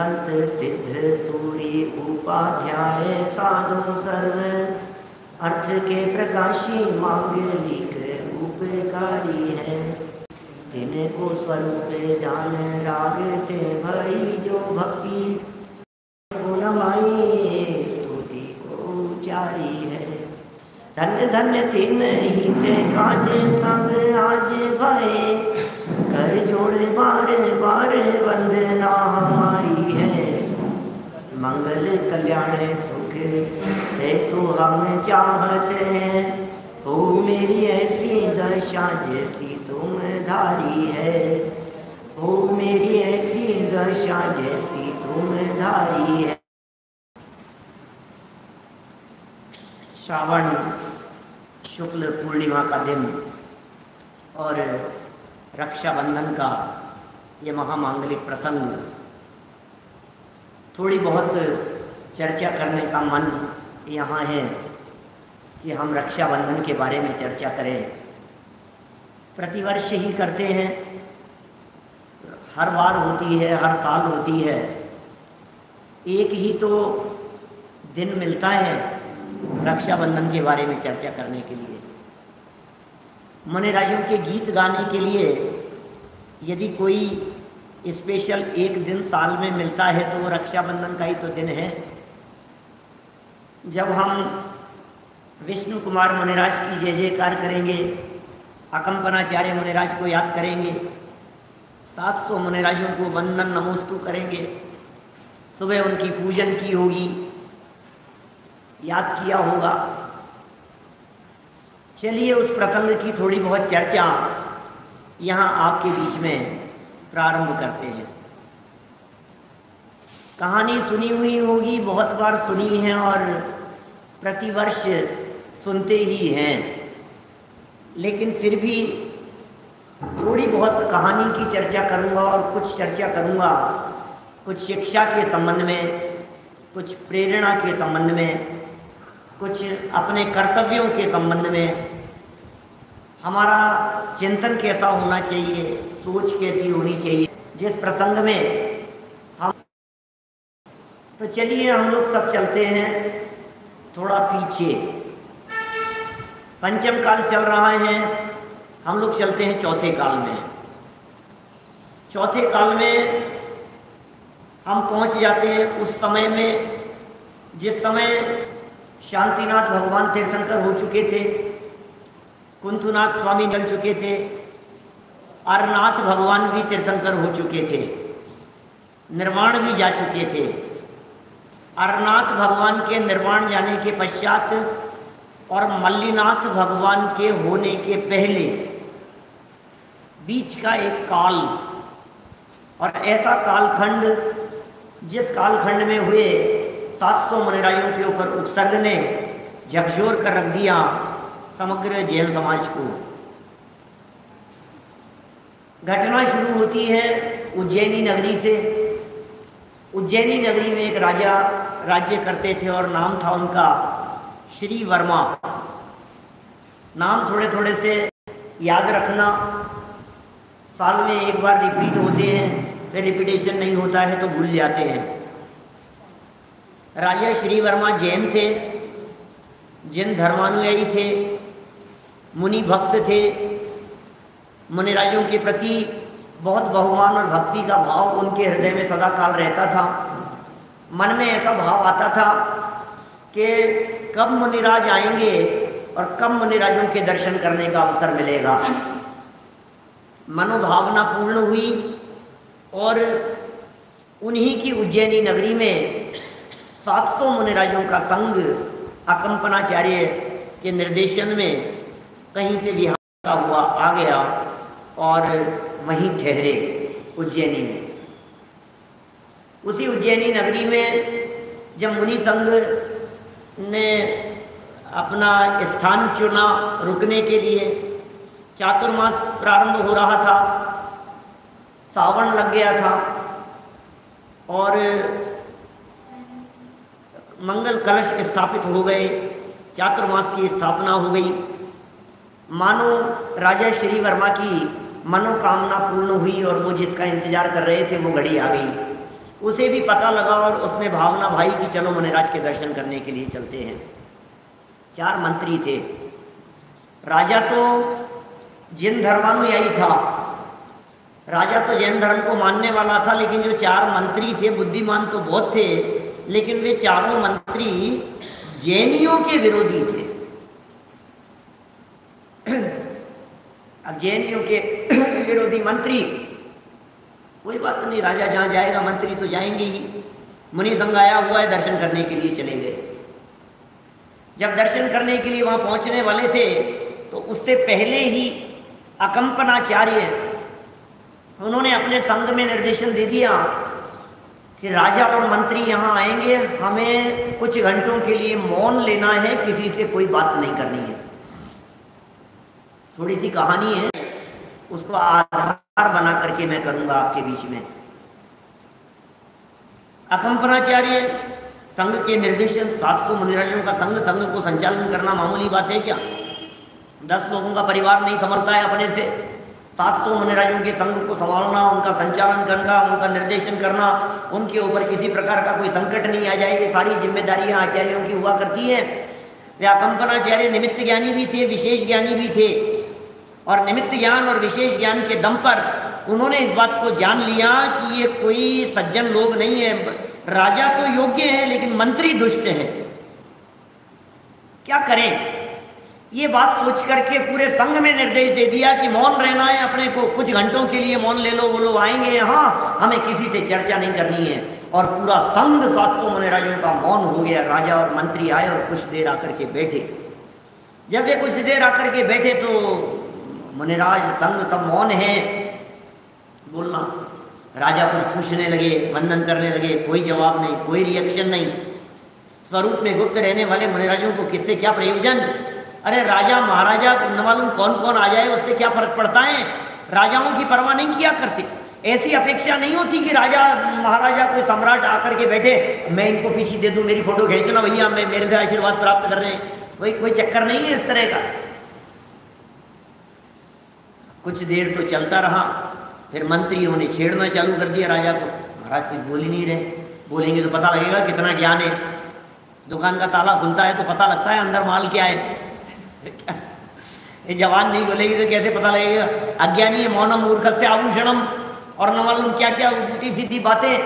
अरिहंत सिद्ध सूरी उपाध्याय साधु सर्व। अर्थ के प्रकाशी मांग लिख उपकारी है। तिनको स्वरूप जान राग थे भई जो भक्ति स्तुति को उचारी है। धन्य धन्य तीन ही थे काज संग आज भय। कर जोड़े बार बार वंदना। मंगल कल्याण सुख ऐसो हम चाहते हैं। हो मेरी ऐसी दशा जैसी तुम धारी है। हो मेरी ऐसी दशा जैसी तुम धारी है। श्रावण शुक्ल पूर्णिमा का दिन और रक्षाबंधन का ये महामांगलिक प्रसंग थोड़ी बहुत चर्चा करने का मन यहाँ है कि हम रक्षाबंधन के बारे में चर्चा करें। प्रतिवर्ष ही करते हैं। हर बार होती है, हर साल होती है। एक ही तो दिन मिलता है रक्षाबंधन के बारे में चर्चा करने के लिए। मनराजों के गीत गाने के लिए यदि कोई स्पेशल एक दिन साल में मिलता है तो वो रक्षाबंधन का ही तो दिन है। जब हम विष्णु कुमार मुनिराज की जय जयकार करेंगे अकम्पनाचार्य मुनिराज को याद करेंगे, सात सौ मुनिराजों को वंदन नमोस्तु करेंगे, सुबह उनकी पूजन की होगी, याद किया होगा। चलिए उस प्रसंग की थोड़ी बहुत चर्चा यहाँ आपके बीच में प्रारंभ करते हैं। कहानी सुनी हुई होगी, बहुत बार सुनी है और प्रतिवर्ष सुनते ही हैं। लेकिन फिर भी थोड़ी बहुत कहानी की चर्चा करूँगा और कुछ चर्चा करूँगा। कुछ शिक्षा के संबंध में, कुछ प्रेरणा के संबंध में, कुछ अपने कर्तव्यों के संबंध में हमारा चिंतन कैसा होना चाहिए, सोच कैसी होनी चाहिए, जिस प्रसंग में हम तो चलिए हम लोग सब चलते हैं थोड़ा पीछे। पंचम काल चल रहा है, हम लोग चलते हैं चौथे काल में। चौथे काल में हम पहुँच जाते हैं उस समय में, जिस समय शांतिनाथ भगवान तीर्थंकर हो चुके थे। कुंथुनाथ स्वामी जल चुके थे। अरनाथ भगवान भी तीर्थंकर हो चुके थे। निर्वाण भी जा चुके थे। अरनाथ भगवान के निर्वाण जाने के पश्चात और मल्लीनाथ भगवान के होने के पहले बीच का एक काल और ऐसा कालखंड जिस कालखंड में हुए 700 मनराइयों के ऊपर उपसर्ग ने झकझोर कर रख दिया। समग्र जैन समाज को। घटना शुरू होती है उज्जैनी नगरी से। उज्जैनी नगरी में एक राजा राज्य करते थे और नाम था उनका श्री वर्मा। नाम थोड़े थोड़े से याद रखना। साल में एक बार रिपीट होते हैं, फिर रिपीटेशन नहीं होता है तो भूल जाते हैं। राजा श्री वर्मा जैन थे, जिन धर्मानुयायी थे मुनि भक्त थे। मुनिराजों के प्रति बहुत बहुमान और भक्ति का भाव उनके हृदय में सदा काल रहता था। मन में ऐसा भाव आता था कि कब मुनिराज आएँगे और कब मुनिराजों के दर्शन करने का अवसर मिलेगा। मनोभावना पूर्ण हुई और उन्हीं की उज्जैनी नगरी में 700 मुनिराजों का संग अकम्पनाचार्य के निर्देशन में कहीं से बिहार हुआ, आ गया और वहीं ठहरे उज्जैनी में। उसी उज्जैनी नगरी में जब मुनि संघ ने अपना स्थान चुना रुकने के लिए, चातुर्मास प्रारंभ हो रहा था, सावन लग गया था और मंगल कलश स्थापित हो गए, चातुर्मास की स्थापना हो गई। मानो राजा श्री वर्मा की मनोकामना पूर्ण हुई और वो जिसका इंतज़ार कर रहे थे, वो घड़ी आ गई। उसे भी पता लगा और उसने भावना भाई कि चलो मुनिराज के दर्शन करने के लिए चलते हैं। चार मंत्री थे। राजा तो जिन धर्मानुयायी था। राजा तो जैन धर्म को मानने वाला था, लेकिन जो चार मंत्री थे, बुद्धिमान तो बहुत थे, लेकिन वे चारों मंत्री जैनियों के विरोधी थे। अब जैनियों के विरोधी मंत्री, कोई बात नहीं, राजा जहाँ जाएगा, मंत्री तो जाएँगे ही। मुनि संघ आया हुआ है, दर्शन करने के लिए चले गए। जब दर्शन करने के लिए वहाँ पहुँचने वाले थे तो उससे पहले ही अकंपनाचार्य, उन्होंने अपने संघ में निर्देशन दे दिया कि राजा और मंत्री यहाँ आएँगे, हमें कुछ घंटों के लिए मौन लेना है, किसी से कोई बात नहीं करनी है। थोड़ी सी कहानी है। उसको आधार बना करके मैं करूँगा आपके बीच में। अकंपनाचार्य संघ के निर्देशन 700 मुनिराजों का संघ संघ को संचालन करना मामूली बात है क्या? दस लोगों का परिवार नहीं संभलता है अपने से। सात सौ मुनिराजों के संघ को संभालना, उनका संचालन करना, उनका निर्देशन करना, उनके ऊपर किसी प्रकार का कोई संकट नहीं आ जाए। ये सारी जिम्मेदारियाँ आचार्यों की हुआ करती है। वे अकंपनाचार्य निमित्त ज्ञानी भी थे, विशेष ज्ञानी भी थे। और निमित्त ज्ञान और विशेष ज्ञान के दम पर उन्होंने इस बात को जान लिया कि ये कोई सज्जन लोग नहीं है। राजा तो योग्य है, लेकिन मंत्री दुष्ट है। क्या करें? ये बात सोच करके पूरे संघ में निर्देश दे दिया कि मौन रहना है अपने को। कुछ घंटों के लिए मौन ले लो, वो लोग आएँगे। यहाँ हमें किसी से चर्चा नहीं करनी है। और पूरा संघ सात सौ मुनिराजों का मौन हो गया। राजा और मंत्री आए और कुछ देर आकर के बैठे। जब ये कुछ देर आकर के बैठे तो मुनिराज संघ सब मौन है। बोलना, राजा कुछ पूछने लगे, वंदन करने लगे, कोई जवाब नहीं, कोई रिएक्शन नहीं। स्वरूप में गुप्त रहने वाले मुनिराजों को किससे क्या प्रयोजन? अरे राजा, महाराजा, न मालूम कौन कौन आ जाए, उससे क्या फ़र्क पड़ता है? राजाओं की परवाह नहीं किया करते। ऐसी अपेक्षा नहीं होती कि राजा, महाराजा कोई सम्राट आकर के बैठे, मैं इनको पीछे दे दूँ, मेरी फ़ोटो खींचना भैया, मैं, मेरे से आशीर्वाद प्राप्त कर रहे हैं। कोई कोई चक्कर नहीं है इस तरह का। कुछ देर तो चलता रहा, फिर मंत्रियों ने छेड़ना चालू कर दिया राजा को। महाराज कुछ बोल ही नहीं रहे। बोलेंगे तो पता लगेगा कितना ज्ञान है। दुकान का ताला खुलता है तो पता लगता है अंदर माल क्या है। ये जवान नहीं बोलेगी तो कैसे पता लगेगा? अज्ञानी मौनम मूर्ख से आभूषणम और न मालूम क्या क्या उल्टी सीधी बातें।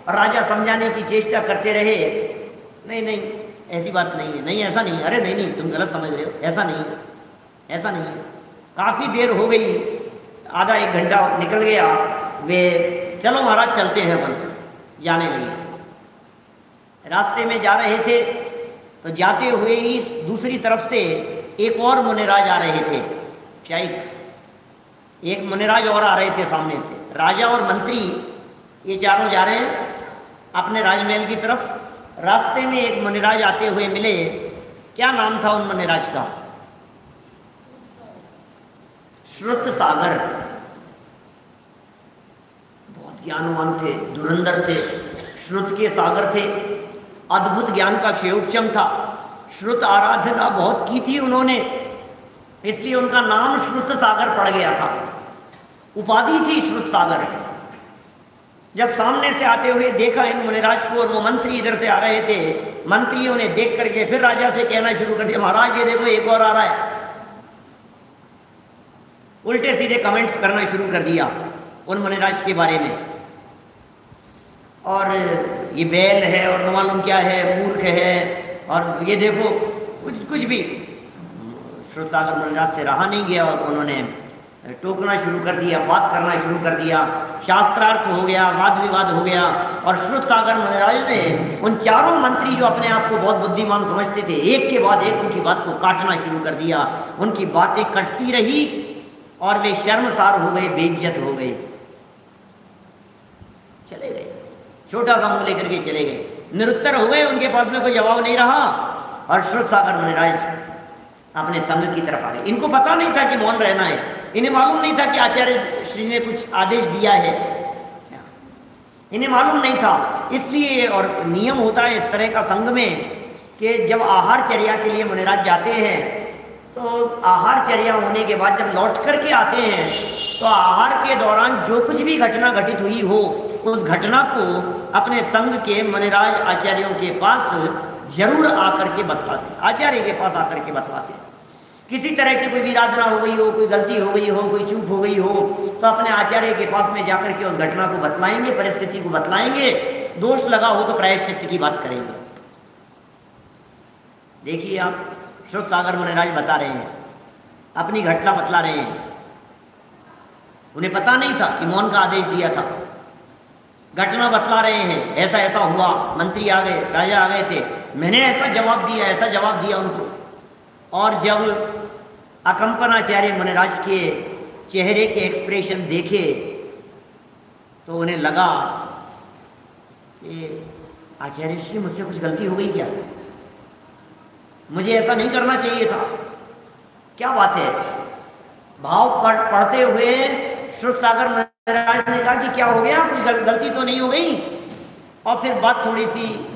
और राजा समझाने की चेष्टा करते रहे। नहीं नहीं, ऐसी बात नहीं है। नहीं, ऐसा नहीं अरे नहीं नहीं, तुम गलत समझ रहे हो। ऐसा नहीं ऐसा नहीं है। काफ़ी देर हो गई, आधा एक घंटा निकल गया, वे, चलो महाराज, चलते हैं अपन, जाने लगे। रास्ते में जा रहे थे तो जाते हुए ही दूसरी तरफ़ से एक और मुनिराज आ रहे थे शायद एक मुनिराज और आ रहे थे सामने से। राजा और मंत्री, ये चारों जा रहे हैं, अपने राजमहल की तरफ़। रास्ते में एक मुनिराज आते हुए मिले। क्या नाम था उन मुनिराज का? श्रुत सागर। बहुत ज्ञानवान थे, धुरंधर थे, श्रुत के सागर थे। अद्भुत ज्ञान का क्षेपक्षम था। श्रुत आराधना बहुत की थी उन्होंने, इसलिए उनका नाम श्रुत सागर पड़ गया था। उपाधि थी श्रुत सागर। जब सामने से आते हुए देखा इन मुनिराज को और वो मंत्री इधर से आ रहे थे, मंत्रियों ने देख करके फिर राजा से कहना शुरू कर दिया, महाराज, ये देखो, एक और आ रहा है। उल्टे सीधे कमेंट्स करना शुरू कर दिया उन मुनिराज के बारे में। और ये बैल है और मालूम क्या है, मूर्ख है, और ये देखो, कुछ कुछ भी। श्रुतसागर मनराज से रहा नहीं गया और उन्होंने टोकना शुरू कर दिया, बात करना शुरू कर दिया, शास्त्रार्थ हो गया, वाद विवाद हो गया, और श्रुत सागर मनराज ने उन चारों मंत्री जो अपने आप को बहुत बुद्धिमान समझते थे, एक के बाद एक उनकी बात को काटना शुरू कर दिया। उनकी बातें कटती रही और वे शर्मसार हो गए, बेइज्जत हो गए। चले गए। छोटा सा मुँह लेकर के चले गए। निरुत्तर हो गए, उनके पास में कोई जवाब नहीं रहा। और श्रुत सागर मुनिराज अपने संघ की तरफ़ आ गए। इनको पता नहीं था कि मौन रहना है। इन्हें मालूम नहीं था कि आचार्य श्री ने कुछ आदेश दिया है। इन्हें मालूम नहीं था। इसलिए और नियम होता है इस तरह का संघ में कि जब आहार चर्या के लिए मुनिराज जाते हैं तो आहार चर्या होने के बाद जब लौट करके आते हैं तो आहार के दौरान जो कुछ भी घटना घटित हुई हो, उस घटना को अपने संघ के मनिराज आचार्यों के पास ज़रूर आकर के बतलाते आचार्य के पास आकर के बतलाते किसी तरह की कोई विराधना हो गई हो, कोई गलती हो गई हो, कोई चूक हो गई हो तो अपने आचार्य के पास में जाकर के उस घटना को बतलाएँगे, परिस्थिति को बतलाएँगे। दोष लगा हो तो प्रायश्चित की बात करेंगे। देखिए आप श्रुत सागर मुनिराज बता रहे हैं। अपनी घटना बतला रहे हैं। उन्हें पता नहीं था कि मौन का आदेश दिया था। घटना बतला रहे हैं। ऐसा ऐसा हुआ। मंत्री आ गए, राजा आ गए थे। मैंने ऐसा जवाब दिया, ऐसा जवाब दिया उनको। और जब अकंपनाचार्य मुनिराज के चेहरे के एक्सप्रेशन देखे तो उन्हें लगा कि आचार्य श्री मुझसे कुछ गलती हो गई क्या? मुझे ऐसा नहीं करना चाहिए था। क्या बात है? भाव पढ़ पढ़ते हुए श्रुत सागर महाराज ने कहा कि क्या हो गया? कुछ गल, गलती तो नहीं हो गई? और फिर बात थोड़ी सी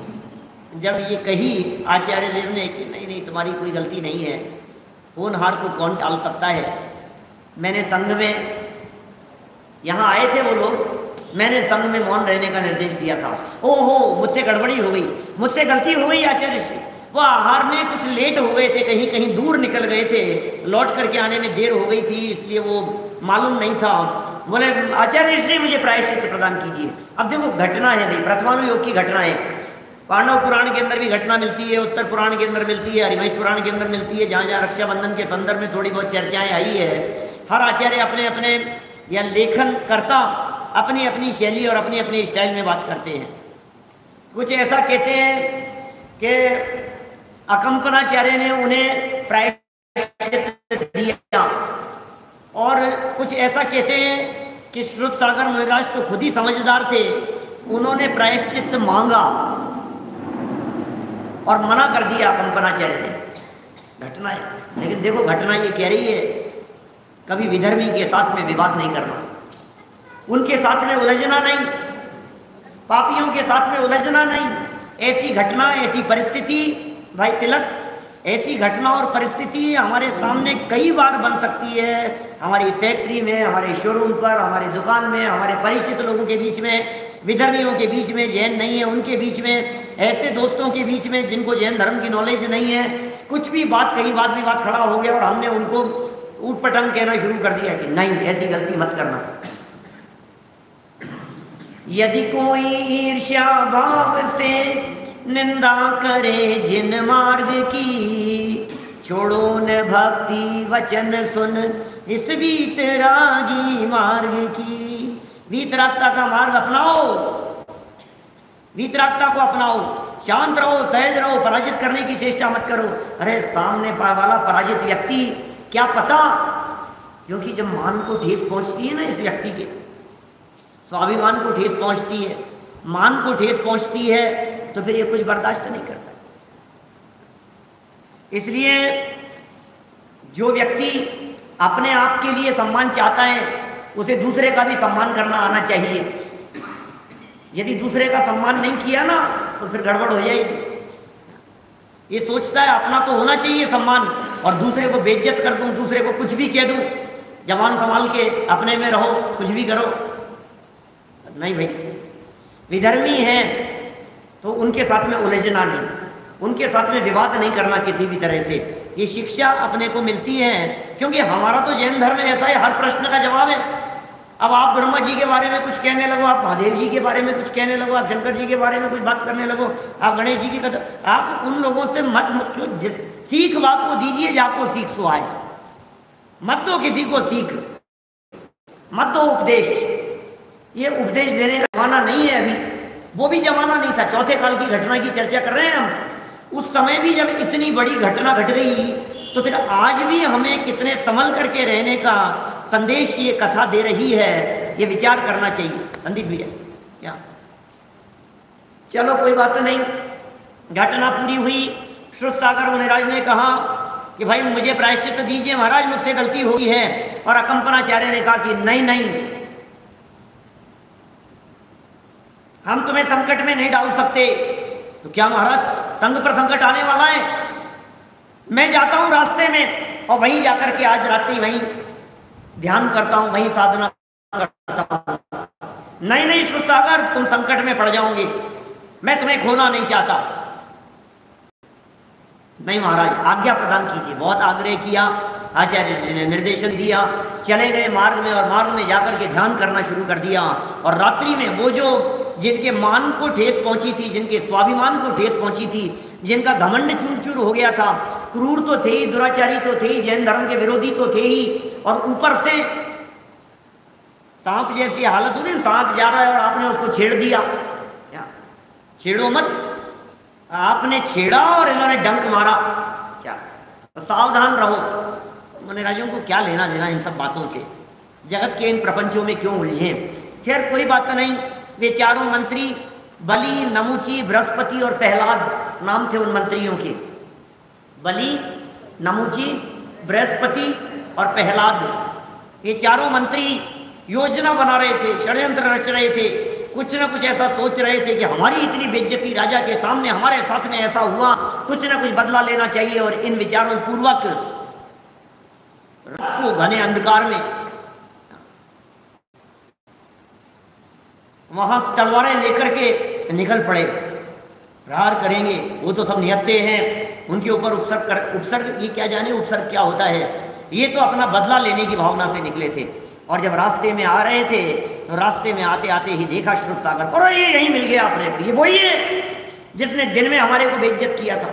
जब ये कही आचार्य देव ने कि नहीं नहीं तुम्हारी कोई गलती नहीं है। कौन हार को कौन टाल सकता है? मैंने संघ में यहाँ आए थे वो लोग। मैंने संघ में मौन रहने का निर्देश दिया था। ओहो मुझसे गड़बड़ी हो गई। मुझसे गलती हो गई आचार्य श्री वो आहार में कुछ लेट हो गए थे, कहीं कहीं दूर निकल गए थे। लौट करके आने में देर हो गई थी, इसलिए वो मालूम नहीं था। बोले, आचार्य श्री, मुझे प्रायश्चित प्रदान कीजिए। अब देखो, घटना है भाई प्रथमानुयोग की घटना है। पांडव पुराण के अंदर भी घटना मिलती है, उत्तर पुराण के अंदर मिलती है, हरिवंश पुराण के अंदर मिलती है। जहाँ जहाँ रक्षाबंधन के संदर्भ में थोड़ी बहुत चर्चाएँ आई है। हर आचार्य अपने अपने या लेखन करता अपनी अपनी शैली और अपनी अपनी स्टाइल में बात करते हैं। कुछ ऐसा कहते हैं कि अकंपनाचार्य ने उन्हें प्रायश्चित दिया। और कुछ ऐसा कहते हैं कि श्रुत सागर मुनिराज तो खुद ही समझदार थे। उन्होंने प्रायश्चित मांगा और मना कर दिया कंपनाचार्य ने। घटना है। लेकिन देखो, घटना ये कह रही है, कभी विधर्मी के साथ में विवाद नहीं करना। उनके साथ में उलझना नहीं। पापियों के साथ में उलझना नहीं। ऐसी घटना, ऐसी परिस्थिति भाई तिलक, ऐसी घटना और परिस्थिति हमारे सामने कई बार बन सकती है। हमारी फैक्ट्री में, हमारे शोरूम पर, हमारी दुकान में, हमारे परिचित लोगों के बीच में, विधर्मियों के बीच में, जैन नहीं है उनके बीच में, ऐसे दोस्तों के बीच में जिनको जैन धर्म की नॉलेज नहीं है, कुछ भी बात कहीं बात भी बात खड़ा हो गया और हमने उनको ऊट कहना शुरू कर दिया कि नहीं, ऐसी गलती मत करना। यदि कोई ईर्ष्या भाव से निंदा करे जिन मार्ग की। छोड़ो न भक्ति वचन सुन, इस बीत रागी मार्ग की। वीतरागता का मार्ग अपनाओ। वीतरागता को अपनाओ। शांत रहो, सहज रहो, पराजित करने की चेष्टा मत करो। अरे, सामने वाला पराजित व्यक्ति, क्या पता? क्योंकि जब मान को ठेस पहुँचती है ना इस व्यक्ति के, स्वाभिमान को ठेस पहुँचती है, मान को ठेस पहुँचती है तो फिर ये कुछ बर्दाश्त नहीं करता। इसलिए जो व्यक्ति अपने आप के लिए सम्मान चाहता है, उसे दूसरे का भी सम्मान करना आना चाहिए। यदि दूसरे का सम्मान नहीं किया ना तो फिर गड़बड़ हो जाएगी। ये सोचता है, अपना तो होना चाहिए सम्मान, और दूसरे को बेइज्जत कर दूँ, दूसरे को कुछ भी कह दूँ, जवान संभाल के अपने में रहो, कुछ भी करो। नहीं भाई, विधर्मी है तो उनके साथ में उलझना नहीं। उनके साथ में विवाद नहीं करना किसी भी तरह से। ये शिक्षा अपने को मिलती है, क्योंकि हमारा तो जैन धर्म ऐसा है, हर प्रश्न का जवाब है। अब आप ब्रह्मा जी के बारे में कुछ कहने लगो, आप महादेव जी के बारे में कुछ कहने लगो, आप शंकर जी के बारे में कुछ बात करने लगो, आप गणेश जी की कथा, आप उन लोगों से मत सीख बात को दीजिए जाको सीख सो आए। मत दो किसी को सीख। मत दो उपदेश। ये उपदेश देने का जमाना नहीं है अभी। वो भी जमाना नहीं था चौथे काल की घटना की चर्चा कर रहे हैं हम। उस समय भी जब इतनी बड़ी घटना घट गई तो फिर आज भी हमें कितने संभल करके रहने का संदेश ये कथा दे रही है ये विचार करना चाहिए। संदीप भैया क्या? चलो कोई बात नहीं। घटना पूरी हुई श्रुत सागर मुनिराज ने कहा कि भाई मुझे प्रायश्चित दीजिए महाराज मुझसे गलती हुई है। और अकंपनाचार्य ने कहा कि नहीं नहीं हम तुम्हें संकट में नहीं डाल सकते। तो क्या महाराज, संघ पर संकट आने वाला है? मैं जाता हूँ रास्ते में और वहीं जाकर के आज रात्रि वहीं ध्यान करता हूँ, वहीं साधना करता हूँ। नहीं नहीं श्रुत सागर, तुम संकट में पड़ जाओगे। मैं तुम्हें खोना नहीं चाहता। नहीं महाराज, आज्ञा प्रदान कीजिए। बहुत आग्रह किया, आचार्य जी ने निर्देशन दिया, चले गए मार्ग में और मार्ग में जाकर के ध्यान करना शुरू कर दिया। और रात्रि में वो जो जिनके मान को ठेस पहुँची थी, जिनके स्वाभिमान को ठेस पहुँची थी, जिनका घमंड चूर चूर हो गया था। क्रूर तो थे ही, दुराचारी तो थे ही, जैन धर्म के विरोधी तो थे ही। और ऊपर से सांप जैसी हालत होती, सांप जा रहा है और आपने उसको छेड़ दिया। क्या छेड़ो मत। आपने छेड़ा और इन्होंने डंक मारा। क्या? तो सावधान रहो। मैंने राजों को क्या लेना देना इन सब बातों से? जगत के इन प्रपंचों में क्यों उलझे? खैर, कोई बात तो नहीं। वे चारों मंत्री बलि, नमुची, बृहस्पति और प्रहलाद नाम थे उन मंत्रियों के। बलि, नमुची, बृहस्पति और प्रहलाद, ये चारों मंत्री योजना बना रहे थे, षड्यंत्र रच रहे थे, कुछ ना कुछ ऐसा सोच रहे थे कि हमारी इतनी बेज्जती राजा के सामने, हमारे साथ में ऐसा हुआ, कुछ ना कुछ बदला लेना चाहिए और इन विचारों पूर्वक रात को घने अंधकार में वहाँ तलवारें लेकर के निकल पड़े। प्रहार करेंगे, वो तो सब निहत्ते हैं। उनके ऊपर उपसर्ग कर, उपसर्ग, ये क्या जाने उपसर्ग क्या होता है? ये तो अपना बदला लेने की भावना से निकले थे। और जब रास्ते में आ रहे थे तो रास्ते में आते आते ही देखा श्रुत सागर और ये यही मिल गया अपने ये वही है जिसने दिन में हमारे को बेइज्जत किया था।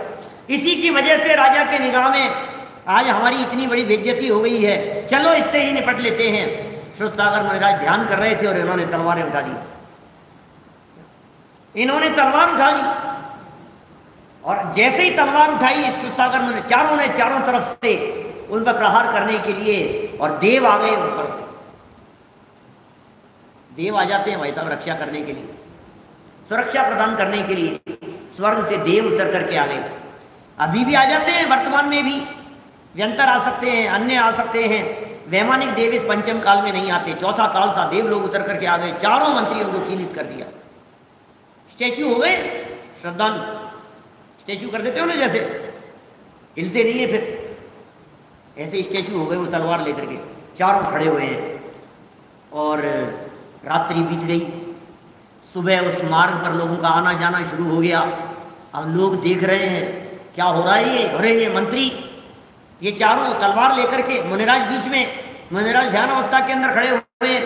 इसी की वजह से राजा के निगाह में आज हमारी इतनी बड़ी बेज्जती हो गई है। चलो इससे ही निपट लेते हैं। श्रुत सागर महाराज ध्यान कर रहे थे और इन्होंने तलवारें उठा दी। इन्होंने तलवार उठा ली और जैसे ही तलवार उठाई श्रुत सागर में चारों ने चारों तरफ़ से उन पर प्रहार करने के लिए और देव आ गए ऊपर से। देव आ जाते हैं भाई साहब रक्षा करने के लिए, सुरक्षा प्रदान करने के लिए, स्वर्ग से देव उतर करके आ गए। अभी भी आ जाते हैं, वर्तमान में भी। व्यंतर आ सकते हैं, अन्य आ सकते हैं। वैमानिक देव इस पंचम काल में नहीं आते। चौथा काल था, देव लोग उतर करके आ गए। चारों मंत्रियों को कीलित कर दिया। स्टैचू हो गए श्रद्धान स्टैचू कर देते हो ना जैसे। हिलते नहीं है फिर। ऐसे स्टैचू हो गए वो तलवार लेकर के। चारों खड़े हुए हैं। और रात्रि बीत गई। सुबह उस मार्ग पर लोगों का आना जाना शुरू हो गया। अब लोग देख रहे हैं, क्या हो रहा है ये? अरे, ये मंत्री। ये चारों तलवार लेकर के मुनिराज बीच में, मुनिराज ध्यान अवस्था के अंदर खड़े हुए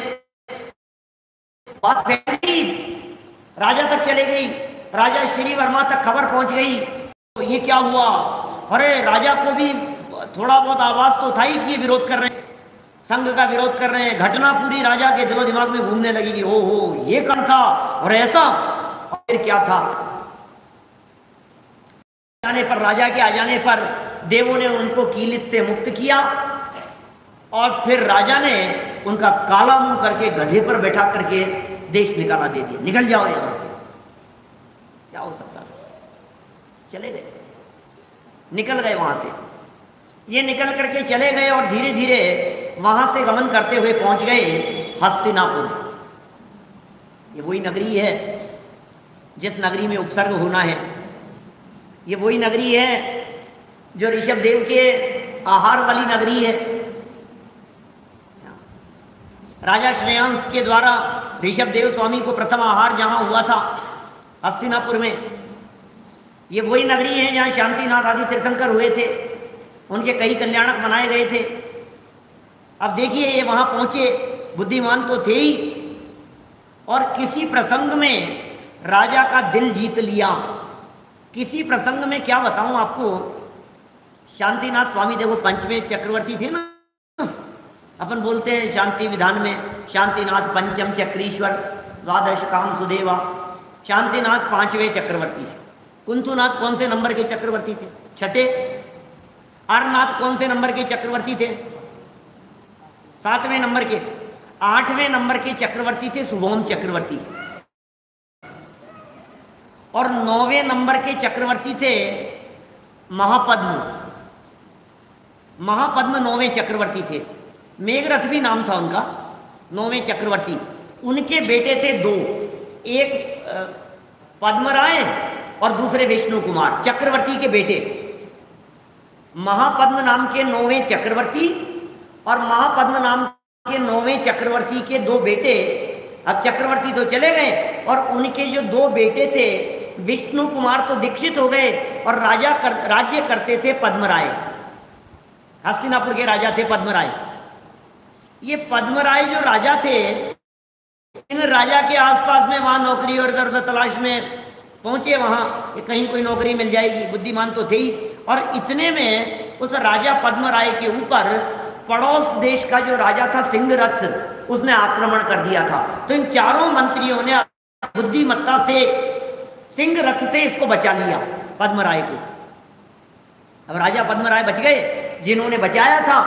बात राजा तक चले गई। राजा श्री वर्मा तक खबर पहुँच गई। तो ये क्या हुआ? अरे, राजा को भी थोड़ा बहुत आवाज़ तो था ही कि ये विरोध कर रहे हैं। संघ का विरोध कर रहे हैं। घटना पूरी राजा के दिलो दिमाग में घूमने लगेगी ओ हो ये कम था? और ऐसा? और फिर क्या था? जाने पर, राजा के आ जाने पर देवों ने उनको कीलित से मुक्त किया और फिर राजा ने उनका काला मुँह करके गधे पर बैठा करके देश निकाला दे दिया। निकल जाओ यहाँ से। क्या हो सकता था? चले गए। निकल गए वहाँ से। ये निकल करके चले गए और धीरे धीरे वहाँ से गमन करते हुए पहुँच गए हस्तिनापुर। ये वही नगरी है जिस नगरी में उपसर्ग होना है। ये वही नगरी है जो ऋषभ देव के आहार वाली नगरी है। राजा श्रेयांश के द्वारा ऋषभ देव स्वामी को प्रथम आहार जहाँ हुआ था, हस्तिनापुर में। ये वही नगरी है जहाँ शांतिनाथ आदि तीर्थंकर हुए थे। उनके कई कल्याणक बनाए गए थे। अब देखिए, ये वहाँ पहुँचे, बुद्धिमान तो थे ही। और किसी प्रसंग में राजा का दिल जीत लिया। किसी प्रसंग में क्या बताऊँ आपको? शांतिनाथ स्वामी देखो, पंचमे चक्रवर्ती थे ना? अपन बोलते हैं शांति विधान में, शांतिनाथ पंचम चक्रीश्वर, द्वादश काम सुदेवा। शांतिनाथ पाँचवें चक्रवर्ती। कुंतुनाथ कौन से नंबर के चक्रवर्ती थे? छठे। अरनाथ कौन से नंबर के चक्रवर्ती थे? सातवें नंबर के। आठवें नंबर के चक्रवर्ती थे सुभोम चक्रवर्ती। और नौवें नंबर के चक्रवर्ती थे महापद्म। महापद्म नौवें चक्रवर्ती थे। मेघरथ भी नाम था उनका नौवें चक्रवर्ती। उनके बेटे थे दो एक पद्मराय और दूसरे विष्णु कुमार चक्रवर्ती के बेटे। महापद्म नाम के नौवें चक्रवर्ती और महापद्म नाम के नौवें चक्रवर्ती के दो बेटे अब चक्रवर्ती तो चले गए और उनके जो दो बेटे थे विष्णु कुमार तो दीक्षित हो गए और राजा कर, राज्य करते थे पद्मराय। हस्तिनापुर के राजा थे पद्मराय। ये पद्मराय जो राजा थे, इन राजा के आसपास में वहाँ नौकरी और दर्द तलाश में पहुँचे, वहाँ कि कहीं कोई नौकरी मिल जाएगी, बुद्धिमान तो थे ही। और इतने में उस राजा पद्मराय के ऊपर पड़ोस देश का जो राजा था, सिंहरथ, उसने आक्रमण कर दिया था। तो इन चारों मंत्रियों ने बुद्धिमत्ता से, सिंहरथ से इसको बचा लिया, पद्मराय को। अब राजा पद्मराय बच गए, जिन्होंने बचाया था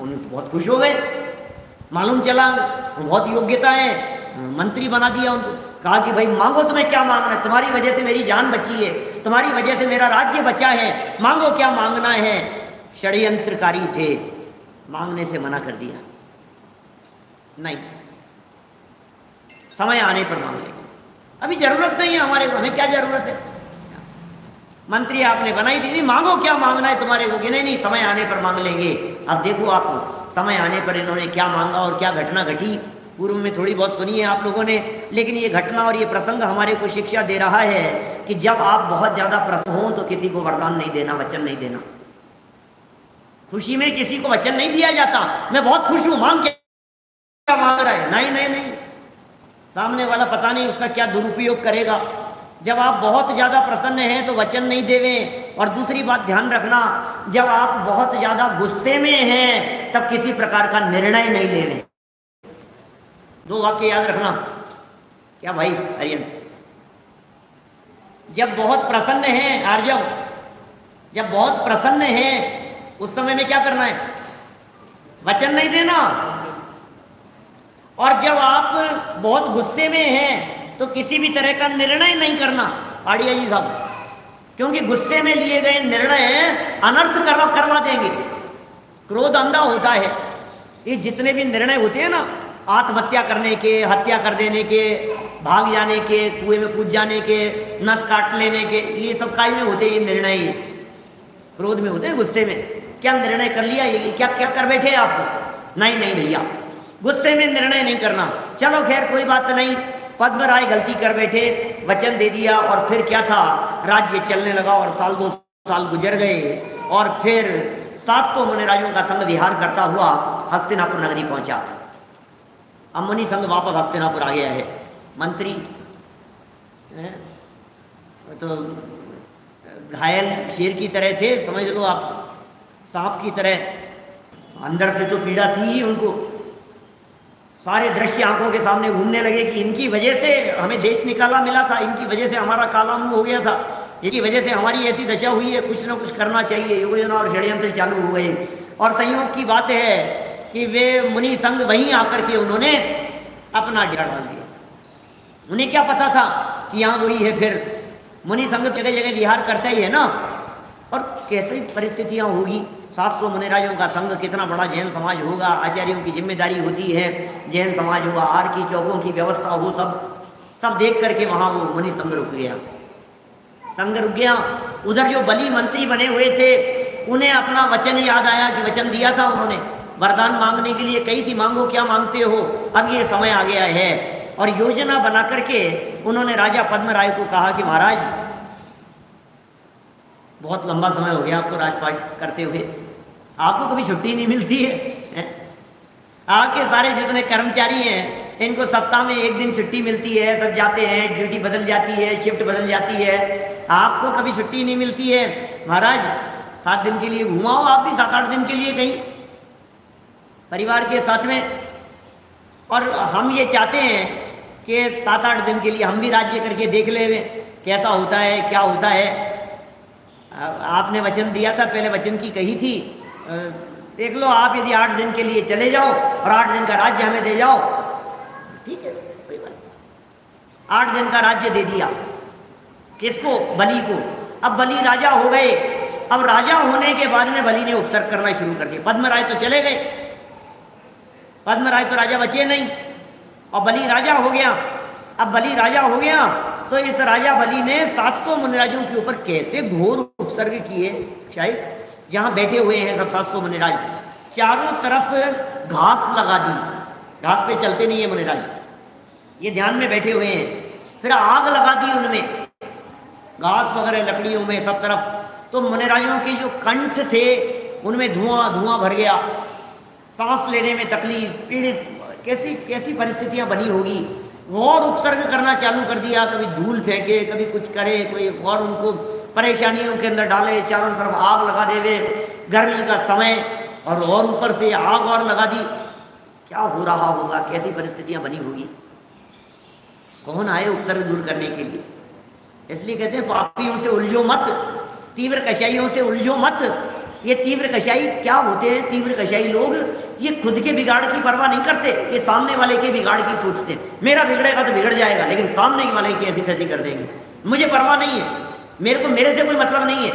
उनसे बहुत खुश हो गए। मालूम चला वो बहुत योग्यता है। मंत्री बना दिया उनको। कहा कि भाई, मांगो तुम्हें क्या मांगना? है तुम्हारी वजह से मेरी जान बची है। तुम्हारी वजह से मेरा राज्य बचा है। मांगो क्या मांगना है? षड्यंत्रकारी थे। मांगने से मना कर दिया। नहीं। समय आने पर मांग लेंगे। अभी ज़रूरत नहीं है हमारे हमें क्या ज़रूरत है? मंत्री आपने बनाई थी, नहीं, मांगो, क्या मांगना है तुम्हारे को? नहीं नहीं, समय आने पर मांग लेंगे। अब देखो आप, समय आने पर इन्होंने क्या मांगा और क्या घटना घटी? पूर्व में थोड़ी बहुत सुनी है आप लोगों ने, लेकिन ये घटना और ये प्रसंग हमारे को शिक्षा दे रहा है कि जब आप बहुत ज़्यादा प्रसन्न हो तो किसी को वरदान नहीं देना, वचन नहीं देना। खुशी में किसी को वचन नहीं दिया जाता। मैं बहुत खुश हूँ, मांग क्या मांग रहा है? नहीं नहीं नहीं। सामने वाला पता नहीं उसका क्या दुरुपयोग करेगा। जब आप बहुत ज़्यादा प्रसन्न हैं तो वचन नहीं देवे। और दूसरी बात, ध्यान रखना, जब आप बहुत ज़्यादा गुस्से में हैं, तब किसी प्रकार का निर्णय नहीं लेने। दो वाक्य याद रखना। क्या भाई हरियन जब बहुत प्रसन्न हैं आर्जव जब बहुत प्रसन्न हैं, उस समय में क्या करना है? वचन नहीं देना। और जब आप बहुत गुस्से में हैं तो किसी भी तरह का निर्णय नहीं करना आड़िया जी साहब। क्योंकि गुस्से में लिए गए निर्णय अनर्थ करवा करवा देंगे। क्रोध अंधा होता है। ये जितने भी निर्णय होते हैं ना, आत्महत्या करने के, हत्या कर देने के, भाग जाने के, कुएँ में कूद जाने के, नस काट लेने के, ये सब काय में होते ये निर्णय? क्रोध में होते हैं गुस्से में। क्या निर्णय कर लिया ये? क्या क्या कर बैठे आप? नहीं नहीं भैया। गुस्से में निर्णय नहीं करना। चलो खैर, कोई बात नहीं। पद्मराय गलती कर बैठे, वचन दे दिया और फिर क्या था? राज्य चलने लगा और साल दो साल गुजर गए और फिर सात सौ मुनिराजों का संघ विहार करता हुआ हस्तिनापुर नगरी पहुँचा। अब मुनि संघ वापस हस्तिनापुर आ गया है। मंत्री तो घायल शेर की तरह थे, समझ लो आप, सांप की तरह। अंदर से तो पीड़ा थी ही उनको। सारे दृश्य आँखों के सामने घूमने लगे कि इनकी वजह से हमें देश निकाला मिला था, इनकी वजह से हमारा काला मुँह हो गया था। इनकी वजह से हमारी ऐसी दशा हुई है, कुछ ना कुछ करना चाहिए, योजना और षड्यंत्र चालू हो गए। और संयोग की बात है कि वे मुनि संघ वहीं आकर के उन्होंने अपना डेरा डाल दिया। उन्हें क्या पता था कि यहाँ वही है फिर? मुनि संघ जगह जगह विहार करता ही है ना? और कैसी परिस्थितियाँ होगी? सात सौ मुनिराजों का संघ कितना बड़ा जैन समाज होगा? आचार्यों की ज़िम्मेदारी होती है, जैन समाज होगा, आर की चौकों की व्यवस्था हो, सब सब देख करके वहाँ वो मुनि संघ रुक गया। संघ रुक गया। उधर जो बली मंत्री बने हुए थे, उन्हें अपना वचन याद आया कि वचन दिया था उन्होंने। वरदान मांगने के लिए कही थी, मांगो, क्या मांगते हो? अब ये समय आ गया है। और योजना बना करके उन्होंने राजा पद्मराय को कहा कि, महाराज, बहुत लंबा समय हो गया आपको राजपाट करते हुए। आपको कभी छुट्टी नहीं मिलती है आपके सारे जितने कर्मचारी हैं, इनको सप्ताह में एक दिन छुट्टी मिलती है, सब जाते हैं, ड्यूटी बदल जाती है, शिफ्ट बदल जाती है। आपको कभी छुट्टी नहीं मिलती है। महाराज, सात दिन के लिए घुमाओ, आप भी सात आठ दिन के लिए कहीं। परिवार के साथ में। और हम ये चाहते हैं कि सात आठ दिन के लिए हम भी राज्य करके देख ले, कैसा होता है, क्या होता है। आपने वचन दिया था, पहले वचन की कही थी देख लो, आप यदि आठ दिन के लिए चले जाओ और आठ दिन का राज्य हमें दे जाओ। ठीक है, कोई बात आठ दिन का राज्य दे दिया। किसको? बलि को। अब बलि राजा हो गए। अब राजा होने के बाद में बलि ने उपसर्ग करना शुरू कर दिया। पद्मराय तो चले गए। पद्म राय तो राजा बचे नहीं। और बली राजा हो गया। अब बली राजा हो गया तो इस राजा बली ने 700 मुनिराजों के ऊपर कैसे घोर उपसर्ग किए? शायद जहाँ बैठे हुए हैं सब सात सौ मुनिराज चारों तरफ़ घास लगा दी। घास पे चलते नहीं है मुनिराज ये ध्यान में बैठे हुए हैं। फिर आग लगा दी उनमें। घास वगैरह लकड़ियों में सब तरफ़। तो मुनिराजों के जो कंठ थे, उनमें धुआँ धुआँ भर गया। सांस लेने में तकलीफ़, पीड़ित, कैसी कैसी परिस्थितियाँ बनी होगी? और उपसर्ग करना चालू कर दिया, कभी धूल फेंके, कभी कुछ करे, कोई और उनको परेशानियों के अंदर डाले, चारों तरफ़ आग लगा देवे, गर्मी का समय, और और ऊपर से आग और लगा दी। क्या हो रहा होगा? कैसी परिस्थितियाँ बनी होगी? कौन आए उपसर्ग दूर करने के लिए? इसलिए कहते हैं, पापियों से उलझो मत, तीव्र कशाइयों से उलझो मत। ये तीव्र कशाई क्या होते हैं? तीव्र कशाई लोग ये खुद के बिगाड़ की परवाह नहीं करते ये सामने वाले के बिगाड़ की सोचते मेरा बिगड़ेगा तो बिगड़ जाएगा लेकिन सामने वाले की ऐसी तैसी कर देंगे। मुझे परवाह नहीं है। मेरे को मेरे से कोई मतलब नहीं है।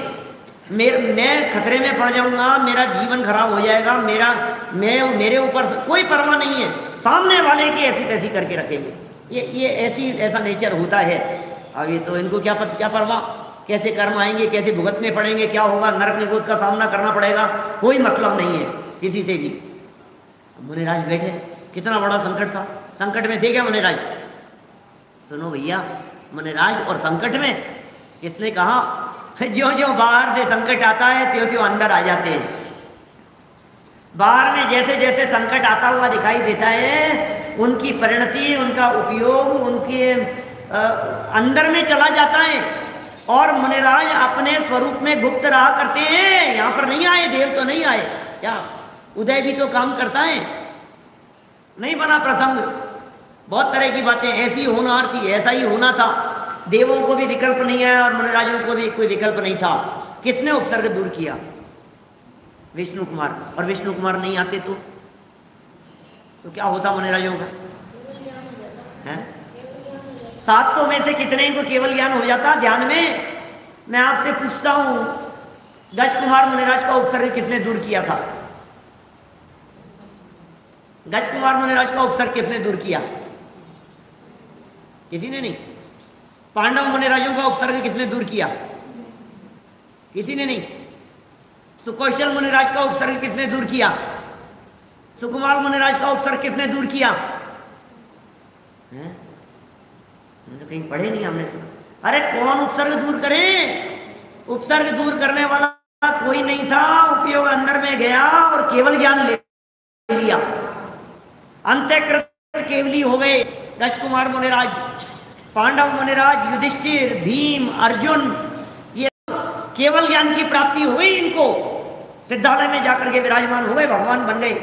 मेरे मैं खतरे में पड़ जाऊँगा मेरा जीवन खराब हो जाएगा मेरा मैं मेरे ऊपर कोई परवाह नहीं है। सामने वाले की ऐसी तैसी करके रखेंगे। ये ये ऐसी ऐसा नेचर होता है। अब ये तो इनको क्या पत, क्या परवाह? कैसे कर्म आएँगे कैसे भुगतने पड़ेंगे क्या होगा? नरक निगोद का सामना करना पड़ेगा। कोई मतलब नहीं है। किसी से भी। मुनिराज बैठे। कितना बड़ा संकट था। संकट में थे क्या मुनिराज? सुनो भैया, मुनिराज और संकट में किसने कहा ज्यो ज्यो बाहर से संकट आता है त्यों त्यों अंदर आ जाते हैं। बाहर में जैसे जैसे संकट आता हुआ दिखाई देता है, उनकी परिणति, उनका उपयोग, उनके अंदर में चला जाता है। और मुनिराज अपने स्वरूप में गुप्त रहा करते हैं। यहाँ पर नहीं आए, देव तो नहीं आए। क्या उदय भी तो काम करता है। नहीं बना प्रसंग। बहुत तरह की बातें, ऐसी होना थी ऐसा ही होना था। देवों को भी विकल्प नहीं आया और मुनिराजों को भी कोई विकल्प नहीं था। किसने उपसर्ग दूर किया? विष्णु कुमार। और विष्णु कुमार नहीं आते तो? तो क्या होता मुनिराजों का? है? सात सौ में से कितने को केवल ज्ञान हो जाता? ध्यान में? मैं आपसे पूछता हूँ गज कुमार मुनिराज का उपसर्ग किसने दूर किया था? गज कुमार मुनिराज का उपसर्ग किसने दूर किया? किसी ने नहीं। पांडव मुनिराजों का उपसर्ग किसने दूर किया? किसी ने नहीं। सुकौशल मुनिराज का उपसर्ग किसने दूर किया? सुकुमार मुनिराज का उपसर्ग किसने दूर किया? तो कहीं पढ़े नहीं हमने तो। अरे कौन उपसर्ग दूर करे? उपसर्ग दूर करने वाला कोई नहीं था। उपयोग अंदर में गया और केवल ज्ञान ले लिया। अंत्यकृत केवली हो गए गजकुमार मुनिराज, पांडव मुनिराज, युधिष्ठिर, भीम, अर्जुन, ये केवल ज्ञान की प्राप्ति हुई इनको। सिद्धालय में जाकर के विराजमान हुए, भगवान बन गए।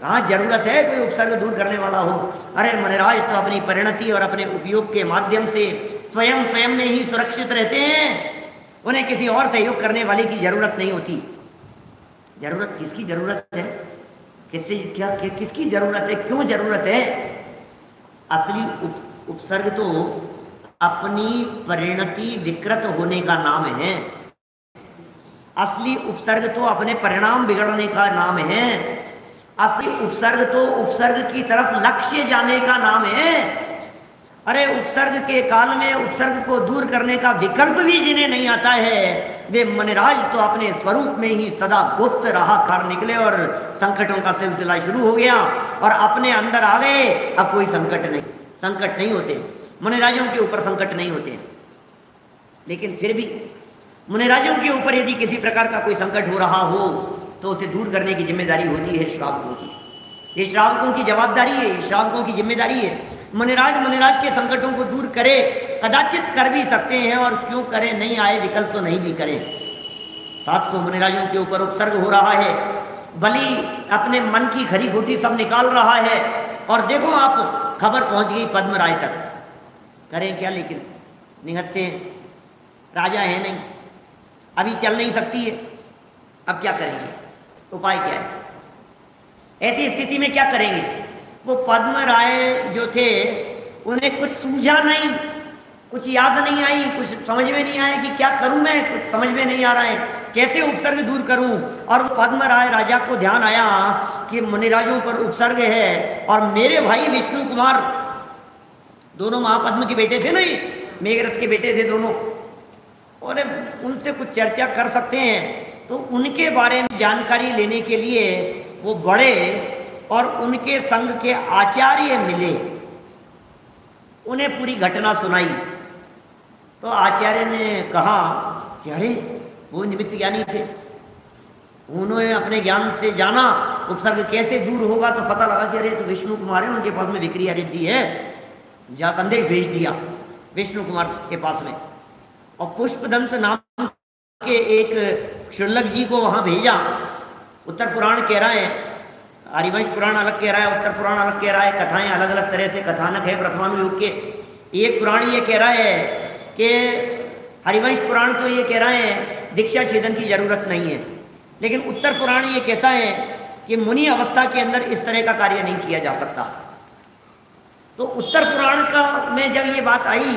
कहाँ ज़रूरत है कोई उपसर्ग दूर करने वाला हो? अरे मुनिराज तो अपनी परिणति और अपने उपयोग के माध्यम से स्वयं स्वयं में ही सुरक्षित रहते हैं। उन्हें किसी और सहयोग करने वाले की ज़रूरत नहीं होती। ज़रूरत किसकी ज़रूरत है? किससे क्या, क्या किसकी ज़रूरत है? क्यों ज़रूरत है? असली उप, उपसर्ग तो अपनी परिणति विकृत होने का नाम है। असली उपसर्ग तो अपने परिणाम बिगड़ने का नाम है। असली उपसर्ग तो उपसर्ग की तरफ़ लक्ष्य जाने का नाम है। अरे उपसर्ग के काल में उपसर्ग को दूर करने का विकल्प भी जिन्हें नहीं आता है, वे मनराज तो अपने स्वरूप में ही सदा गुप्त रहा कर निकले और संकटों का सिलसिला शुरू हो गया और अपने अंदर आ गए। अब कोई संकट नहीं संकट नहीं होते। मुनिराजों के ऊपर संकट नहीं होते। लेकिन फिर भी मुनिराजों के ऊपर यदि किसी प्रकार का कोई संकट हो रहा हो तो उसे दूर करने की ज़िम्मेदारी होती है श्रावकों की। ये श्रावकों की जवाबदारी है श्रावकों की ज़िम्मेदारी है। मुनिराज मुनिराज के संकटों को दूर करे, कदाचित कर भी सकते हैं और क्यों करें? नहीं आए, विकल्प तो नहीं भी करें। सात सौ मुनिराजों के ऊपर उपसर्ग हो रहा है। बलि अपने मन की खरी घोटी सब निकाल रहा है और देखो आप, खबर पहुँच गई पद्म राय तक। करें क्या लेकिन? निहत्ते राजा है नहीं। अभी चल नहीं सकती है। अब क्या करेंगे? उपाय क्या है? ऐसी स्थिति में क्या करेंगे? वो पद्म राय जो थे, उन्हें कुछ सूझा नहीं, कुछ याद नहीं आई, कुछ समझ में नहीं आया कि क्या करूँ मैं, कुछ समझ में नहीं आ रहा है। कैसे उपसर्ग दूर करूँ? और वो पद्म राय राजा को ध्यान आया कि मुनिराजों पर उपसर्ग है, और मेरे भाई विष्णु कुमार, दोनों महापद्म के बेटे थे नहीं मेघरथ के बेटे थे दोनों। और उनसे कुछ चर्चा कर सकते हैं। तो उनके बारे में जानकारी लेने के लिए वो बड़े और उनके संघ के आचार्य मिले। उन्हें पूरी घटना सुनाई। तो आचार्य ने कहा, कि अरे, वो निमित्त ज्ञानी थे। उन्होंने अपने ज्ञान से जाना। उपसर्ग कैसे दूर होगा तो पता लगा कि अरे तो विष्णु कुमार है, उनके पास में विक्रिया रिद्धि है। जहाँ संदेश भेज दिया विष्णु कुमार के पास में। और पुष्पदंत नाम के एक शुल्लक जी को वहाँ भेजा। उत्तर पुराण कह रहा है हरिवंश पुराण अलग कह रहा है, उत्तर पुराण अलग कह रहा है, कथाएँ अलग अलग तरह से कथानक है प्रथमानुयोग के। एक पुराण ये कह रहा है कि हरिवंश पुराण तो ये कह रहा है, दीक्षा छेदन की ज़रूरत नहीं है। लेकिन उत्तर पुराण ये कहता है कि मुनि अवस्था के अंदर इस तरह का कार्य नहीं किया जा सकता। तो उत्तर पुराण का में जब ये बात आई,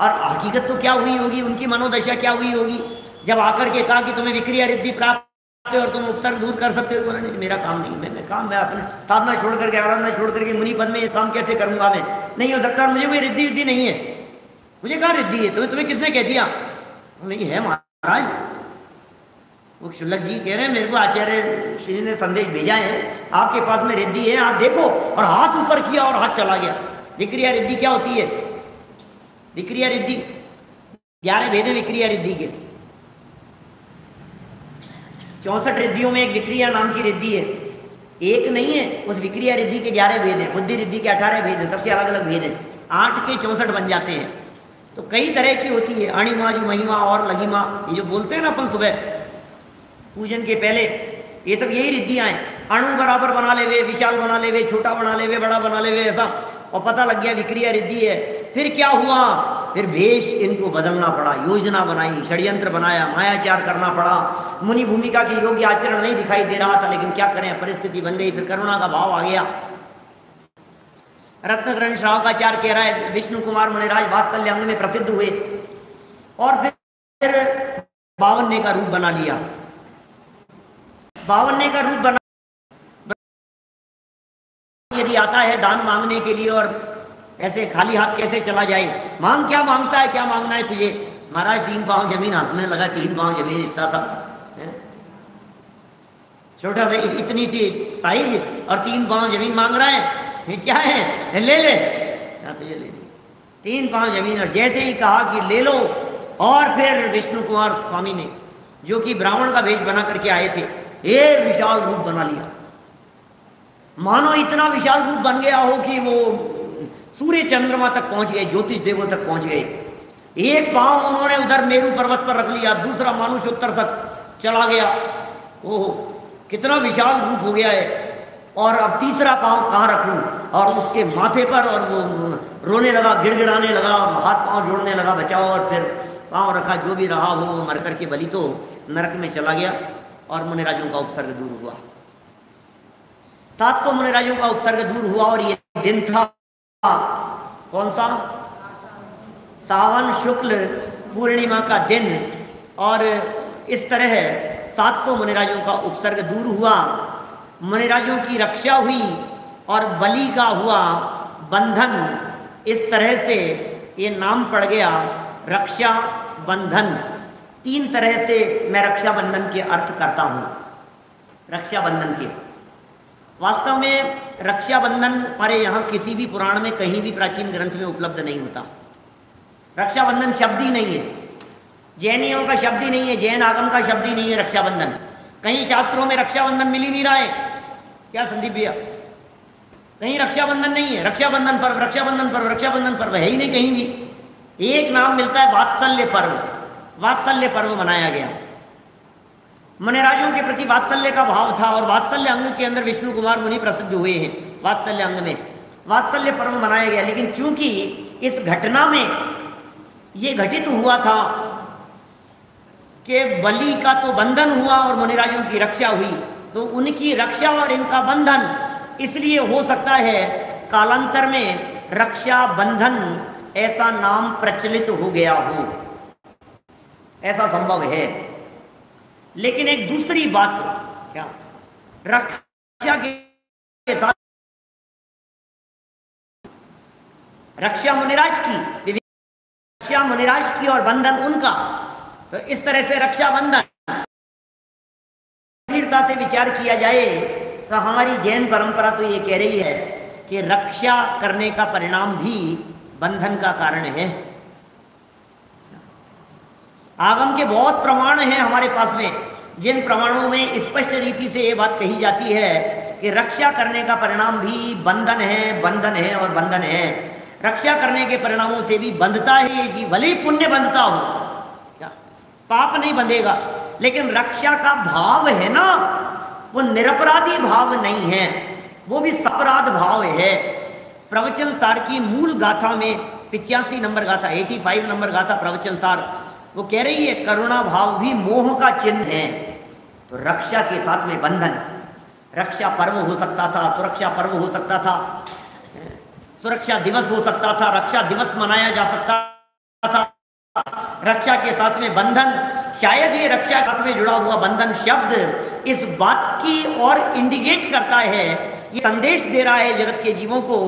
और हकीकत तो क्या हुई होगी, उनकी मनोदशा क्या हुई होगी, जब आकर के कहा कि तुम्हें विक्रिया रिद्धि प्राप्त है और तुम उपसर्ग दूर कर सकते हो। बोला नहीं मेरा काम नहीं मैं, मैं काम मैं अपने साधना छोड़ करके आराधना छोड़ करके मुनि पद में ये काम कैसे करूँगा मैं? नहीं हो सकता मुझे कोई रिद्धि विद्धि नहीं है। मुझे कहा रिद्धि है? तुम्हें तुम्हें किसने कह दिया? नहीं है महाराज। वो शुल्लक जी कह रहे हैं मेरे को आचार्य श्री ने संदेश भेजा है आपके पास में रिद्धि है आप देखो और हाथ ऊपर किया और हाथ चला गया। विक्रिया रिद्धि क्या होती है? विक्रिया रिद्धि ग्यारह भेद विक्रिया रिद्धि के। चौसठ रिद्धियों में एक विक्रिया नाम की रिद्धि है। एक नहीं है, उस विक्रिया रिद्धि के ग्यारह भेद है। बुद्धि रिद्धि के अठारह भेद है सबके अलग अलग भेद है। आठ के चौसठ बन जाते हैं। तो कई तरह की होती है। अणिमा, जो महिमा और लघिमा, ये जो बोलते हैं ना अपन सुबह, पूजन के पहले, ये सब यही रिद्धियाँ हैं। अणु बराबर बना ले वे विशाल बना ले वे छोटा बना ले वे बड़ा बना ले वे ऐसा, और पता लग गया विक्रिया रिद्धि है। फिर क्या हुआ? फिर भेष इनको बदलना पड़ा, योजना बनाई, षड्यंत्र बनाया, मायाचार करना पड़ा। मुनि भूमिका की योग्य आचरण नहीं दिखाई दे रहा था, लेकिन क्या करें, परिस्थिति बन गई, फिर करुणा का भाव आ गया। रत्नग्रहण श्रावकाचार कह रहा है, विष्णु कुमार मुनिराज वात्सल्य अंग में प्रसिद्ध हुए, और फिर बावन्य का रूप बना लिया। बावन्य का रूप बना यदि आता है दान मांगने के लिए और ऐसे खाली हाथ कैसे चला जाए? मांग क्या माँगता है, क्या मांगना है तुझे? महाराज, तीन पाँव ज़मीन, हंसने लगा तीन पाँव ज़मीन, इतना सा छोटा सा इतनी सी साइज़ और तीन पाँव ज़मीन मांग रहा है? ये क्या है? ले ले। क्या तुझे ले ली। तीन पाँव ज़मीन और जैसे ही कहा कि ले लो, और फिर विष्णु कुमार स्वामी ने, जो कि ब्राह्मण का वेश बना करके आए थे, ये विशाल रूप बना लिया। मानो इतना विशाल रूप बन गया हो कि वो सूर्य चंद्रमा तक पहुँच गए, ज्योतिष देवों तक पहुँच गए। एक पाँव उन्होंने उधर मेरू पर्वत पर रख लिया, दूसरा मानुष उत्तर तक चला गया। ओहो, कितना विशाल रूप हो गया है। और अब तीसरा पाँव कहाँ रख और उसके माथे पर, और वो रोने लगा, गिड़गिड़ाने लगा, हाथ पाँव जोड़ने लगा, बचाओ, और फिर पाँव रखा, जो भी रहा हो, वो मर करके बलि तो नरक में चला गया, और मुनिराजों का उपसर्ग दूर हुआ। सात सौ मुनिराजों का उपसर्ग दूर हुआ, और ये दिन था। कौन सा? सावन शुक्ल पूर्णिमा का दिन। और इस तरह सात सौ मुनिराजों का उपसर्ग दूर हुआ। मुनिराजों की रक्षा हुई और बलि का हुआ बंधन। इस तरह से ये नाम पड़ गया रक्षा बंधन। तीन तरह से मैं रक्षाबंधन के अर्थ करता हूँ। रक्षाबंधन के। वास्तव में रक्षाबंधन पर यहाँ किसी भी पुराण में कहीं भी प्राचीन ग्रंथ में उपलब्ध नहीं होता। रक्षाबंधन शब्द ही नहीं है। जैनियों का शब्द ही नहीं है, जैन आगम का शब्द ही नहीं है रक्षाबंधन। कहीं शास्त्रों में रक्षाबंधन मिल ही नहीं रहा है। क्या संदीप भैया? कहीं रक्षाबंधन नहीं है। रक्षाबंधन पर्व रक्षाबंधन पर्व रक्षाबंधन पर्व है ही नहीं कहीं भी। एक नाम मिलता है वात्सल्य पर्व। वात्सल्य पर्व मनाया गया। मुनिराजों के प्रति वात्सल्य का भाव था और वात्सल्य अंग के अंदर विष्णु कुमार मुनि प्रसिद्ध हुए हैं, वात्सल्य अंग में। वात्सल्य पर्व मनाया गया, लेकिन चूँकि इस घटना में ये घटित हुआ था कि बलि का तो बंधन हुआ और मुनिराजों की रक्षा हुई तो उनकी रक्षा और इनका बंधन इसलिए हो सकता है कालांतर में रक्षा बंधन ऐसा नाम प्रचलित हो गया हो। ऐसा संभव है। लेकिन एक दूसरी बात क्या? रक्षा के साथ रक्षा मुनिराज की, रक्षा मुनिराज की और बंधन उनका। तो इस तरह से रक्षा बंधन गंभीरता से विचार किया जाए तो हमारी जैन परंपरा तो ये कह रही है कि रक्षा करने का परिणाम भी बंधन का कारण है। आगम के बहुत प्रमाण हैं हमारे पास में। जिन प्रमाणों में स्पष्ट रीति से ये बात कही जाती है कि रक्षा करने का परिणाम भी बंधन है बंधन है और बंधन है। रक्षा करने के परिणामों से भी बंधता है ये जी भले पुण्य बंधता हो क्या पाप नहीं बंधेगा, लेकिन रक्षा का भाव है ना, वो निरपराधी भाव नहीं है, वो भी सपराध भाव है। प्रवचन सार की मूल गाथा में पिचासी नंबर गाथा 85 नंबर गाथा प्रवचन सार वो कह रही है, करुणा भाव भी मोह का चिन्ह है। तो रक्षा के साथ में बंधन, रक्षा पर्व हो सकता था, सुरक्षा पर्व हो सकता था, सुरक्षा दिवस हो सकता था, रक्षा दिवस मनाया जा सकता था। रक्षा के साथ में बंधन, शायद ये रक्षा साथ में जुड़ा हुआ बंधन शब्द इस बात की और इंडिकेट करता है, ये संदेश दे रहा है जगत के जीवों को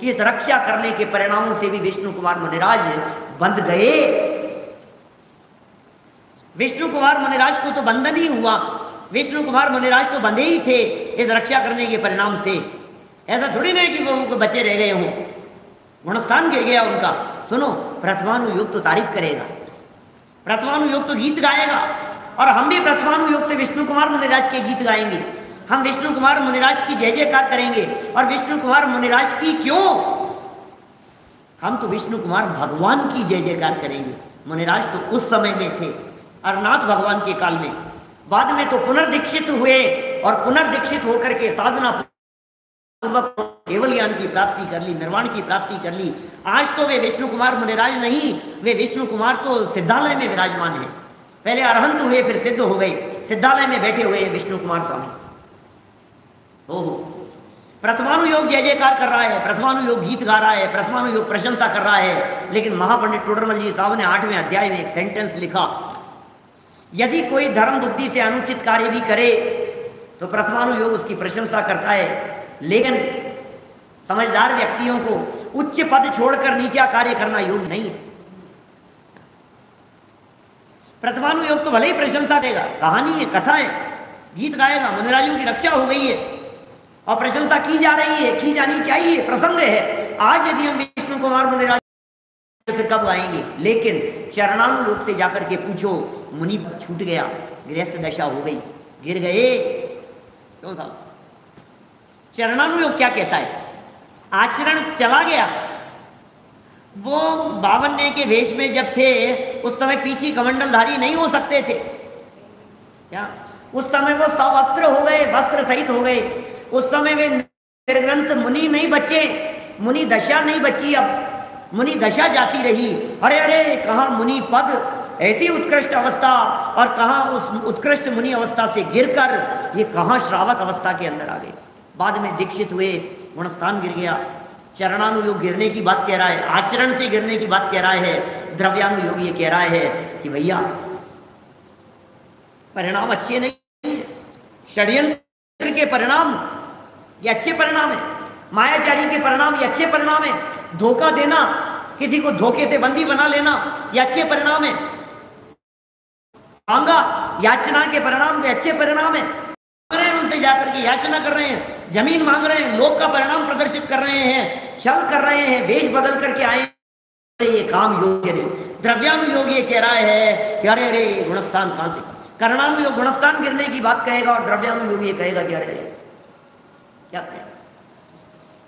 कि इस रक्षा करने के परिणामों से भी विष्णु कुमार मुनिराज बंध गए। विष्णु कुमार मुनिराज को तो बंधन ही हुआ। विष्णु कुमार मुनिराज तो बंधे ही थे इस रक्षा करने के परिणाम से। ऐसा थोड़ी नहीं कि वो बच्चे रह गए हों। गुणस्थान गिर गया उनका। सुनो प्रथमानुयोग तो तारीफ़ करेगा। प्रथमानुयोग तो गीत गाएगा। और हम भी प्रथमानुयोग से विष्णु कुमार मुनिराज के गीत गाएँगे। हम विष्णु कुमार मुनिराज की जय जयकार करेंगे। और विष्णु कुमार मुनिराज की क्यों? हम तो विष्णु कुमार भगवान की जय जयकार करेंगे। मुनिराज तो उस समय में थे। अरनाथ भगवान के काल में। बाद में तो पुनर्दीक्षित हुए और पुनर्दीक्षित होकर के साधना केवल ज्ञान की प्राप्ति कर ली, निर्वाण की प्राप्ति कर ली। आज तो वे विष्णु कुमार मुनिराज नहीं, वे विष्णु कुमार तो सिद्धालय में विराजमान है। पहले अरहंत हुए, फिर सिद्ध हो गए। सिद्धालय में बैठे हुए विष्णु कुमार स्वामी। ओहो। प्रथमानु योग जय जयकार कर रहा है प्रथमानु योग गीत गा रहा है प्रथमानु योग प्रशंसा कर रहा है। लेकिन महापंडित टोडरमल जी साहब ने आठवें अध्याय में एक सेंटेंस लिखा। यदि कोई धर्म बुद्धि से अनुचित कार्य भी करे तो प्रथमानुयोग उसकी प्रशंसा करता है। लेकिन समझदार व्यक्तियों को उच्च पद छोड़कर नीचा कार्य करना योग्य नहीं है। प्रथमानुयोग तो भले ही प्रशंसा देगा, कहानी है, कथा है, गीत गाएगा मुनिराजों की रक्षा हो गई है, और प्रशंसा की जा रही है, की जानी चाहिए, प्रसंग है। आज यदि हम विष्णु कुमार मुनिराज कब आएँगे लेकिन चरणानुरूप से जाकर के पूछो, मुनि छूट गया, गृहस्थ दशा हो गई। गिर गए। क्यों साहब चरणानुयोग क्या कहता है? आचरण चला गया। वो बावन्य के वेश में जब थे, उस समय पीछे कमंडलधारी नहीं हो सकते थे। क्या? उस समय वो सवस्त्र हो गए, वस्त्र सहित हो गए। उस समय वे निर्ग्रंथ मुनि नहीं बचे, मुनि दशा नहीं बची अब। मुनि दशा जाती रही। अरे अरे, कहा मुनि पद? ऐसी उत्कृष्ट अवस्था और कहा उस उत्कृष्ट मुनि अवस्था से गिरकर ये कहा श्रावक अवस्था के अंदर आ गए। बाद में दीक्षित हुए, गुणस्थान गिर गया। चरणानुयोग गिरने की बात कह रहा है, आचरण से गिरने की बात कह रहा है, द्रव्यानुयोग ये कह रहा है कि भैया, परिणाम अच्छे नहीं षड्यंत्र के परिणाम, ये अच्छे परिणाम है। मायाचारी के परिणाम, ये अच्छे परिणाम है। धोखा देना, किसी को धोखे से बंदी बना लेना, ये अच्छे परिणाम है। मांगा, याचना के परिणाम, ये अच्छे परिणाम है। रहे हैं उनसे जाकर के याचना कर रहे हैं, ज़मीन मांग रहे हैं लोक का परिणाम प्रदर्शित कर रहे हैं छल कर रहे हैं, वेश बदल करके आए ये काम योग्य नहीं। द्रव्यानुयोग ये कह रहा है कि अरे अरे गुणस्थान कहाँ से? कर्णानुयोग गुणस्थान गिरने की बात कहेगा और द्रव्यानुयोग ये कहेगा कि अरे क्या कहेगा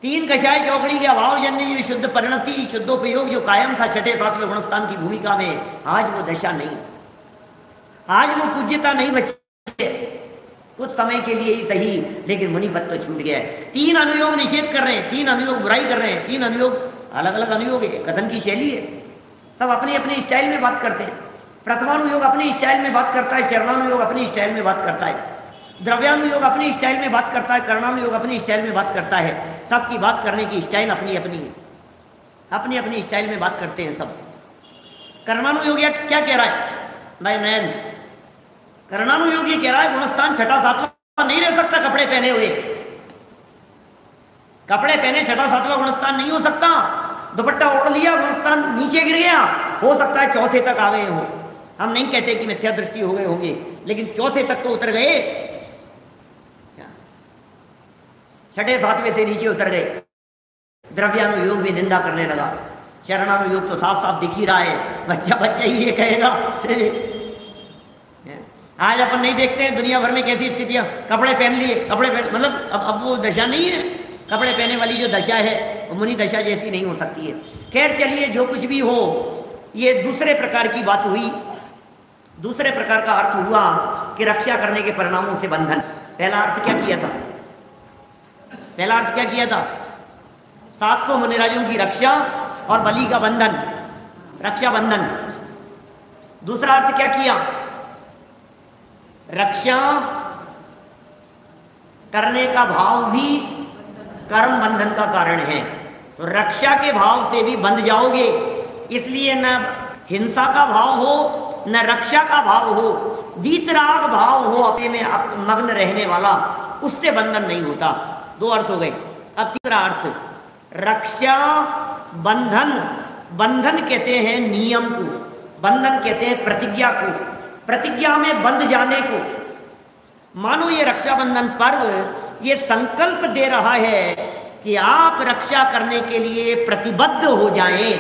तीन कषाय चौकड़ी के अभाव जन्य शुद्ध परिणति, शुद्धोपयोग जो कायम था छठे सातवें गुणस्थान की भूमिका में, आज वो दशा नहीं। आज वो पूज्यता नहीं बची कुछ समय के लिए ही सही, लेकिन मुनि पद तो छूट गया है। तीन अनुयोग निषेध कर रहे हैं, तीन अनुयोग बुराई कर रहे हैं, तीन अनुयोग अलग अलग अनुयोग है, कथन की शैली है। सब अपने अपने स्टाइल में बात करते हैं। प्रथमानुयोग अपने स्टाइल में बात करता है, चरणानुयोग अपनी स्टाइल में बात करता है। द्रव्यानुयोग अपनी स्टाइल में बात करता है कर्णानुयोग अपनी स्टाइल में बात करता है। सबकी बात करने की स्टाइल अपनी अपनी है। अपनी अपनी स्टाइल में बात करते हैं सब। कर्मानुयोग क्या कह रहा है? भाई नयन कर्णानुयोगी कह रहा है, गुणस्थान छठा सातवां नहीं रह सकता कपड़े पहने हुए। कपड़े पहने छठा सातवा गुणस्थान नहीं हो सकता। दुपट्टा ओढ़ लिया, गुणस्थान नीचे गिर गया। हो सकता है चौथे तक आ गए हो। हम नहीं कहते कि मिथ्या दृष्टि हो गए होंगे, लेकिन चौथे तक तो उतर गए। छठे सातवें से नीचे उतर गए। द्रव्यानुयोग भी निंदा करने लगा। चरणानुयोग तो साफ़ साफ़ दिख ही रहा है। बच्चा बच्चा ही ये कहेगा। आज अपन नहीं देखते हैं दुनिया भर में कैसी स्थितियाँ। कपड़े पहन लिए, कपड़े पहन मतलब अब अब वो दशा नहीं है। कपड़े पहने वाली जो दशा है, वो मुनि दशा जैसी नहीं हो सकती है। खैर चलिए, जो कुछ भी हो, ये दूसरे प्रकार की बात हुई। दूसरे प्रकार का अर्थ हुआ कि रक्षा करने के परिणामों से बंधन। पहला अर्थ क्या किया था? पहला अर्थ क्या किया था? सात सौ मुनिराजों की रक्षा और बलि का बंधन, रक्षा बंधन। दूसरा अर्थ क्या किया? रक्षा करने का भाव भी कर्म बंधन का कारण है। तो रक्षा के भाव से भी बंध जाओगे, इसलिए न हिंसा का भाव हो, न रक्षा का भाव हो, वीतराग भाव हो अपने में मग्न रहने वाला, उससे बंधन नहीं होता। दो अर्थ हो गए। अब तीसरा अर्थ, रक्षा बंधन। बंधन कहते हैं नियम को, बंधन कहते हैं प्रतिज्ञा को, प्रतिज्ञा में बंध जाने को। मानो ये रक्षाबंधन पर्व, ये संकल्प दे रहा है कि आप रक्षा करने के लिए प्रतिबद्ध हो जाएँ।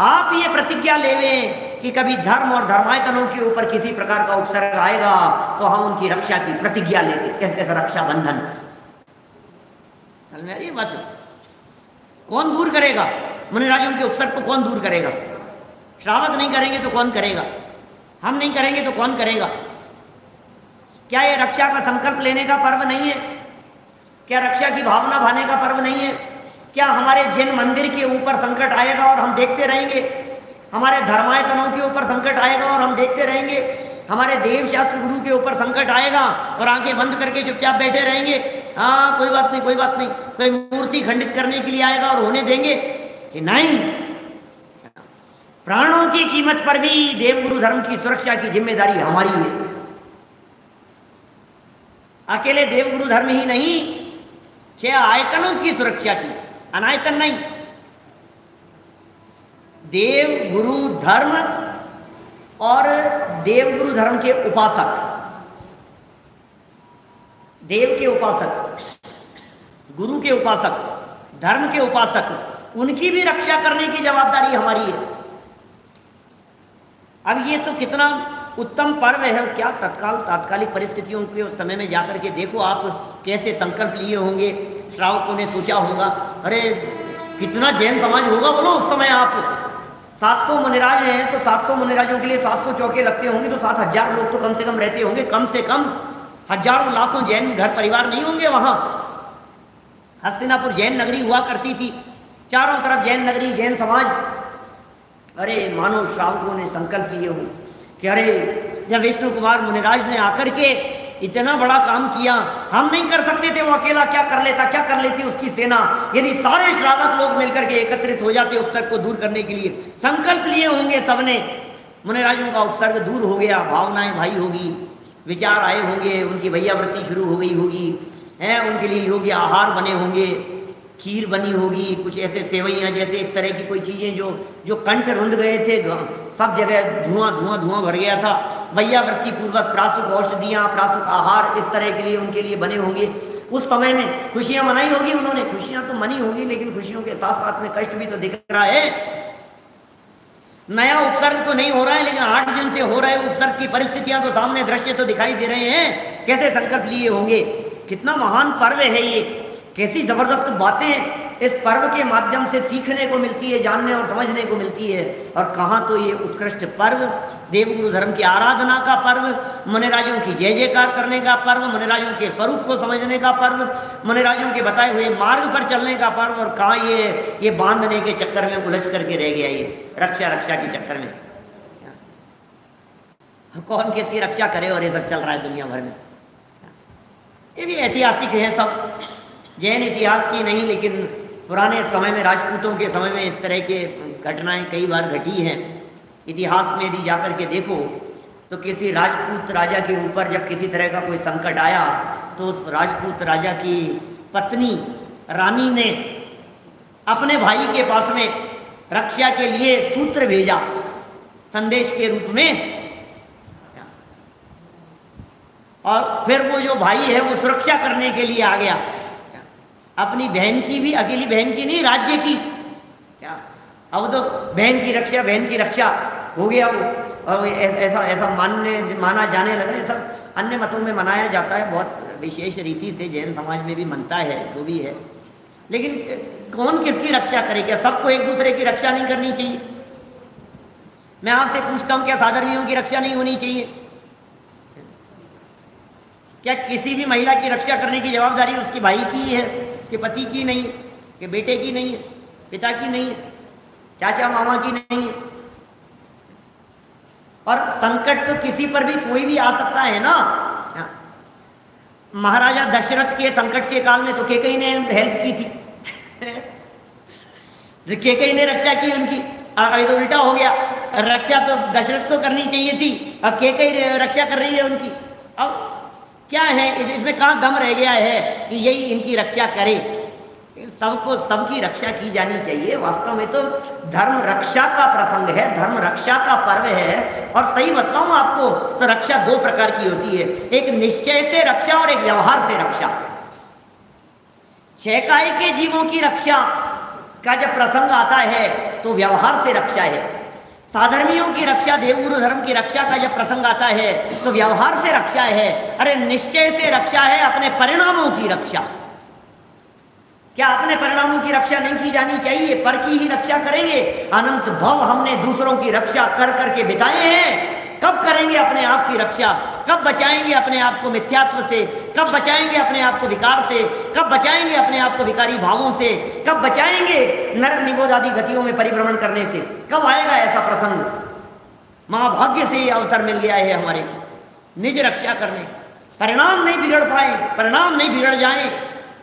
आप ये प्रतिज्ञा लेवें कि कभी धर्म और धर्मायतनों के ऊपर किसी प्रकार का उपसर्ग आएगा तो हम उनकी रक्षा की प्रतिज्ञा लेते कैसे कैसे रक्षाबंधन ये बात? कौन दूर करेगा? मुनिराजों के उपसर्ग को कौन दूर करेगा? श्रावक नहीं करेंगे तो कौन करेगा? हम नहीं करेंगे तो कौन करेगा? क्या ये रक्षा का संकल्प लेने का पर्व नहीं है? क्या रक्षा की भावना भाने का पर्व नहीं है? क्या हमारे जिन मंदिर के ऊपर संकट आएगा और हम देखते रहेंगे? हमारे धर्मायतनों के ऊपर संकट आएगा और हम देखते रहेंगे? हमारे देव शास्त्र गुरु के ऊपर संकट आएगा और आँखें बंद करके चुपचाप बैठे रहेंगे। हाँ कोई बात नहीं, कोई बात नहीं। कोई मूर्ति खंडित करने के लिए आएगा और होने देंगे कि नहीं। प्राणों की कीमत पर भी देवगुरु धर्म की सुरक्षा की ज़िम्मेदारी हमारी है। अकेले देवगुरु धर्म ही नहीं, छह आयतनों की सुरक्षा की, अनायतन नहीं। देव गुरु धर्म और देवगुरु धर्म के उपासक। देव के उपासक, गुरु के उपासक, धर्म के उपासक, उनकी भी रक्षा करने की जवाबदारी हमारी है। अब ये तो कितना उत्तम पर्व है क्या तत्काल, तात्कालिक परिस्थितियों के समय में जाकर के देखो आप कैसे संकल्प लिए होंगे, श्रावकों ने सोचा होगा, अरे कितना जैन समाज होगा बोलो उस समय आप। सात सौ मुनिराज हैं तो सात सौ मुनिराजों के लिए सात सौ चौके लगते होंगे तो सात हज़ार लोग तो कम से कम रहते होंगे, कम से कम हज़ारों लाखों जैन घर परिवार नहीं होंगे वहाँ। हस्तिनापुर जैन नगरी हुआ करती थी। चारों तरफ़ जैन नगरी, जैन समाज। अरे मानो श्रावकों ने संकल्प लिए हो कि अरे जब विष्णु कुमार मुनिराज ने आकर के इतना बड़ा काम किया, हम नहीं कर सकते थे, वो अकेला क्या कर लेता, क्या कर लेती उसकी सेना? यदि सारे श्रावक लोग मिलकर के एकत्रित हो जाते उपसर्ग को दूर करने के लिए, संकल्प लिए होंगे सबने। मुनिराजों का उपसर्ग दूर हो गया, भावनाएँ भाई होगी, विचार आए होंगे, उनकी भैया वृत्ति शुरू हो गई होगी, है, उनके लिए योग्य आहार बने होंगे। खीर बनी होगी, कुछ ऐसे सेवैयाँ जैसे इस तरह की कोई चीज़ें जो जो कंठ रुंध गए थे सब जगह धुआँ धुआँ धुआँ भर गया था। वृत्ति पूर्वक प्रासुक औषधियाँ, प्रासुक आहार इस तरह के लिए, उनके लिए बने होंगे। उस समय में खुशियाँ मनाई होगी उन्होंने। खुशियाँ तो मनी होगी, लेकिन खुशियों के साथ साथ में कष्ट भी तो दिख रहा है। नया उपसर्ग तो नहीं हो रहा है, लेकिन आठ दिन से हो रहे उपसर्ग की परिस्थितियाँ तो सामने दृश्य तो दिखाई दे रहे हैं। कैसे संकल्प लिए होंगे? कितना महान पर्व है ये। कैसी ज़बरदस्त बातें इस पर्व के माध्यम से सीखने को मिलती है, जानने और समझने को मिलती है। और कहाँ तो ये उत्कृष्ट पर्व? देवगुरु धर्म की आराधना का पर्व, मुनिराजों की जय जयकार करने का पर्व, मुनिराजों के स्वरूप को समझने का पर्व, मुनिराजों के बताए हुए मार्ग पर चलने का पर्व, और कहाँ ये ये बांधने के चक्कर में उलझ करके रह गया ये रक्षा रक्षा के चक्कर में। कौन किसकी रक्षा करे और ये सब चल रहा है दुनिया भर में? ये भी ऐतिहासिक है सब। जैन इतिहास की नहीं, लेकिन पुराने समय में, राजपूतों के समय में इस तरह के घटनाएँ कई बार घटी हैं। इतिहास में यदि जाकर के देखो तो किसी राजपूत राजा के ऊपर जब किसी तरह का कोई संकट आया तो उस राजपूत राजा की पत्नी रानी ने अपने भाई के पास में रक्षा के लिए सूत्र भेजा, संदेश के रूप में। और फिर वो जो भाई है, वो सुरक्षा करने के लिए आ गया। अपनी बहन की भी, अकेली बहन की नहीं, राज्य की। क्या? अब तो बहन की रक्षा, बहन की रक्षा हो गया वो। और ऐसा ऐसा मानने, माना जाने लगा सब अन्य मतों में मनाया जाता है। बहुत विशेष रीति से जैन समाज में भी मनता है, जो भी है। लेकिन कौन किसकी रक्षा करे क्या? सबको एक दूसरे की रक्षा नहीं करनी चाहिए। मैं आपसे पूछता हूँ, क्या साधर्मियों की रक्षा नहीं होनी चाहिए? क्या किसी भी महिला की रक्षा करने की जवाबदारी उसके भाई की है? उसके पति की नहीं है कि बेटे की नहीं, पिता की नहीं है चाचा मामा की नहीं। है और संकट तो किसी पर भी कोई भी आ सकता है ना। महाराजा दशरथ के संकट के काल में तो केकई ने हेल्प की थी। केकई ने रक्षा की उनकी। अभी तो उल्टा हो गया। रक्षा तो दशरथ को करनी चाहिए थी। अब केकई रक्षा कर रही है उनकी। अब क्या है? इसमें कहाँ दम रह गया है कि यही इनकी रक्षा करे? सबको, सबकी रक्षा की जानी चाहिए। वास्तव में तो धर्म रक्षा का प्रसंग है, धर्म रक्षा का पर्व है। और सही बताऊँ आपको तो रक्षा दो प्रकार की होती है। एक निश्चय से रक्षा और एक व्यवहार से रक्षा। छह के जीवों की रक्षा का जब प्रसंग आता है तो व्यवहार से रक्षा है। साधर्मियों की रक्षा, देवगुरु धर्म की रक्षा का जब प्रसंग आता है तो व्यवहार से रक्षा है। अरे निश्चय से रक्षा है अपने परिणामों की रक्षा। क्या अपने परिणामों की रक्षा नहीं की जानी चाहिए? पर की ही रक्षा करेंगे। अनंत भव हमने दूसरों की रक्षा कर करके बिताए हैं। कब करेंगे अपने आप की रक्षा? कब बचाएँगे अपने आप को मिथ्यात्व से? कब बचाएँगे अपने आप को विकार से? कब बचाएँगे अपने आप को विकारी भावों से? कब बचाएँगे नरक निगोद आदि गतियों में परिभ्रमण करने से? कब आएगा ऐसा प्रसंग? महाभाग्य से ये अवसर मिल गया है हमारे निज रक्षा करने। परिणाम नहीं बिगड़ पाए, परिणाम नहीं बिगड़ जाए।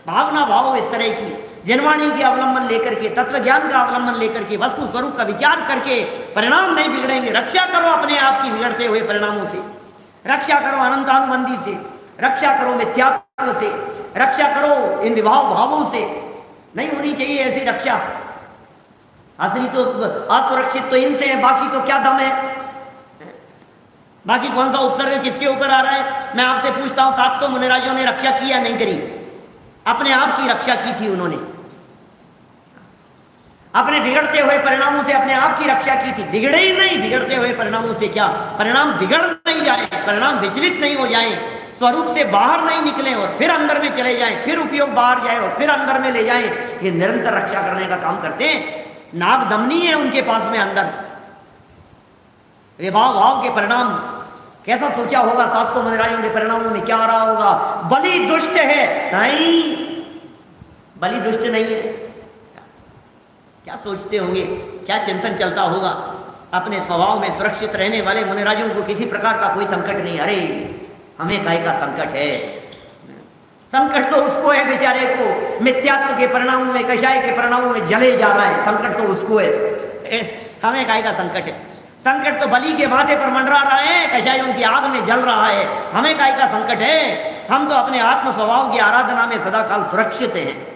भावना भाव इस तरह की। जनवाणी के अवलंबन लेकर के तत्व ज्ञान का अवलंबन लेकर के, वस्तु स्वरूप का विचार करके परिणाम नहीं बिगड़ेंगे। रक्षा करो अपने आप की बिगड़ते हुए परिणामों से। रक्षा करो अनंतानुबंधी से। रक्षा करो मिथ्यात्व से। रक्षा करो इन विभाव भावों से। नहीं होनी चाहिए ऐसी रक्षा। असली तो असुरक्षित तो इनसे है, बाकी तो क्या दम है? बाकी कौन सा उपसर्ग किसके ऊपर आ रहा है? मैं आपसे पूछता हूँ, सात सौ मुनिराजों ने रक्षा की या नहीं करी? अपने आप की रक्षा की थी उन्होंने। अपने बिगड़ते हुए परिणामों से अपने आप की रक्षा की थी। बिगड़े ही नहीं, बिगड़ते हुए परिणामों से क्या? परिणाम बिगड़ नहीं जाए, परिणाम विचलित नहीं हो जाए, स्वरूप से बाहर नहीं निकले और फिर अंदर में चले जाएँ, फिर उपयोग बाहर जाए और फिर अंदर में ले जाएँ। ये निरंतर रक्षा करने का काम करते हैं। नाग दमनी है उनके पास में अंदर। विभाव भाव के परिणाम। कैसा सोचा होगा सात सौ मनराजों के परिणामों में क्या आ रहा होगा? बलि दुष्ट है। नहीं, बलि दुष्ट नहीं है। क्या सोचते होंगे? क्या चिंतन चलता होगा? अपने स्वभाव में सुरक्षित रहने वाले मुनिराजों को किसी प्रकार का कोई संकट नहीं। अरे, हमें काय का संकट है? संकट तो उसको है बेचारे को। मिथ्यात्व के परिणामों में, कषाय के परिणामों में जले जा रहा है। संकट तो उसको है। हमें काय का संकट है? संकट तो बलि के माथे पर मंडरा रहा है, कषायों की आग में जल रहा है। हमें काय का संकट है? हम तो अपने आत्म स्वभाव की आराधना में सदाकाल सुरक्षित हैं।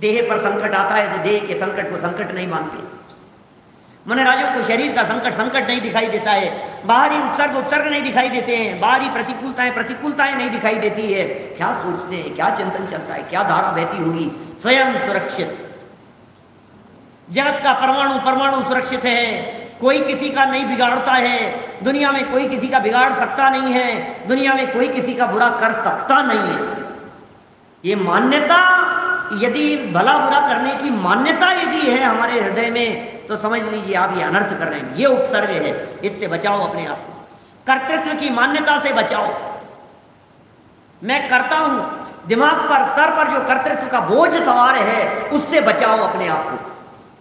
देह पर संकट आता है तो देह के संकट को संकट नहीं मानते। मन मनराजों को शरीर का संकट संकट नहीं दिखाई देता है। बाहरी उत्सर्ग उत्सर्ग नहीं दिखाई देते हैं। बाहरी प्रतिकूलताएँ प्रतिकूलताएँ नहीं दिखाई देती है। क्या सोचते हैं? क्या चिंतन चलता है? क्या धारा बहती होगी? स्वयं सुरक्षित। जगत का परमाणु परमाणु सुरक्षित है। कोई किसी का नहीं बिगाड़ता है। दुनिया में कोई किसी का बिगाड़ सकता नहीं है। दुनिया में कोई किसी का बुरा कर सकता नहीं है। ये मान्यता यदि भला बुरा करने की मान्यता यदि है हमारे हृदय में तो समझ लीजिए आप ये अनर्थ कर रहे हैं। ये उपसर्ग है। इससे बचाओ अपने आप को। कर्तृत्व की मान्यता से बचाओ। मैं करता हूँ। दिमाग पर, सर पर जो कर्तृत्व का बोझ सवार है, उससे बचाओ अपने आप को।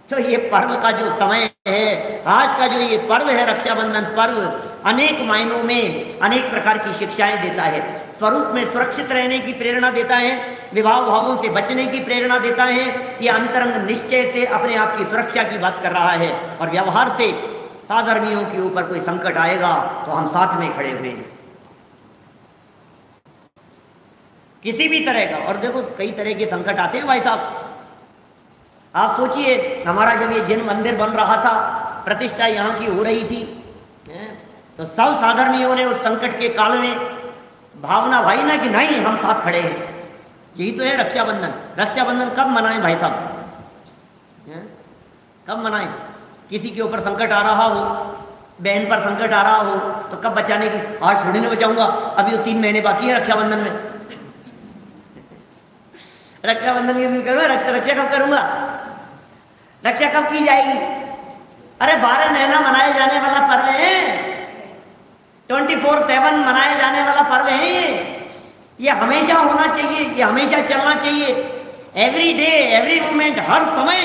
तो ये पर्व का जो समय है, आज का जो ये पर्व है, रक्षाबंधन पर्व, अनेक मायनों में अनेक प्रकार की शिक्षाएँ देता है। स्वरूप में सुरक्षित रहने की प्रेरणा देता है, विवाह भावों से बचने की प्रेरणा देता है, ये अंतरंग निश्चय से अपने आप की सुरक्षा की बात कर रहा है। और व्यवहार से साधर्मियों के ऊपर कोई संकट आएगा तो हम साथ में खड़े हुए हैं। किसी भी तरह का, और देखो कई तरह के संकट आते हैं भाई साहब। आप सोचिए, हमारा जब ये जिन मंदिर बन रहा था, प्रतिष्ठा यहाँ की हो रही थी तो सब साधर्मियों ने उस संकट के काल में भावना भाई ना कि नहीं, हम साथ खड़े हैं। यही तो है रक्षाबंधन। रक्षाबंधन कब मनाएँ भाई साहब? कब मनाएँ? किसी के ऊपर संकट आ रहा हो, बहन पर संकट आ रहा हो तो कब बचाने की? आज थोड़ी ना बचाऊँगा, अभी तो तीन महीने बाकी है रक्षाबंधन में। रक्षाबंधन के दिन करूँगा, रक्षा रक्षा कब करूँगा? रक्षा कब की जाएगी? अरे बारह महीना मनाए जाने वाला पर्व है। ट्वेंटी फोर सेवन मनाया जाने वाला पर्व है ये। हमेशा होना चाहिए, ये हमेशा चलना चाहिए। एवरी डे एवरी मोमेंट हर समय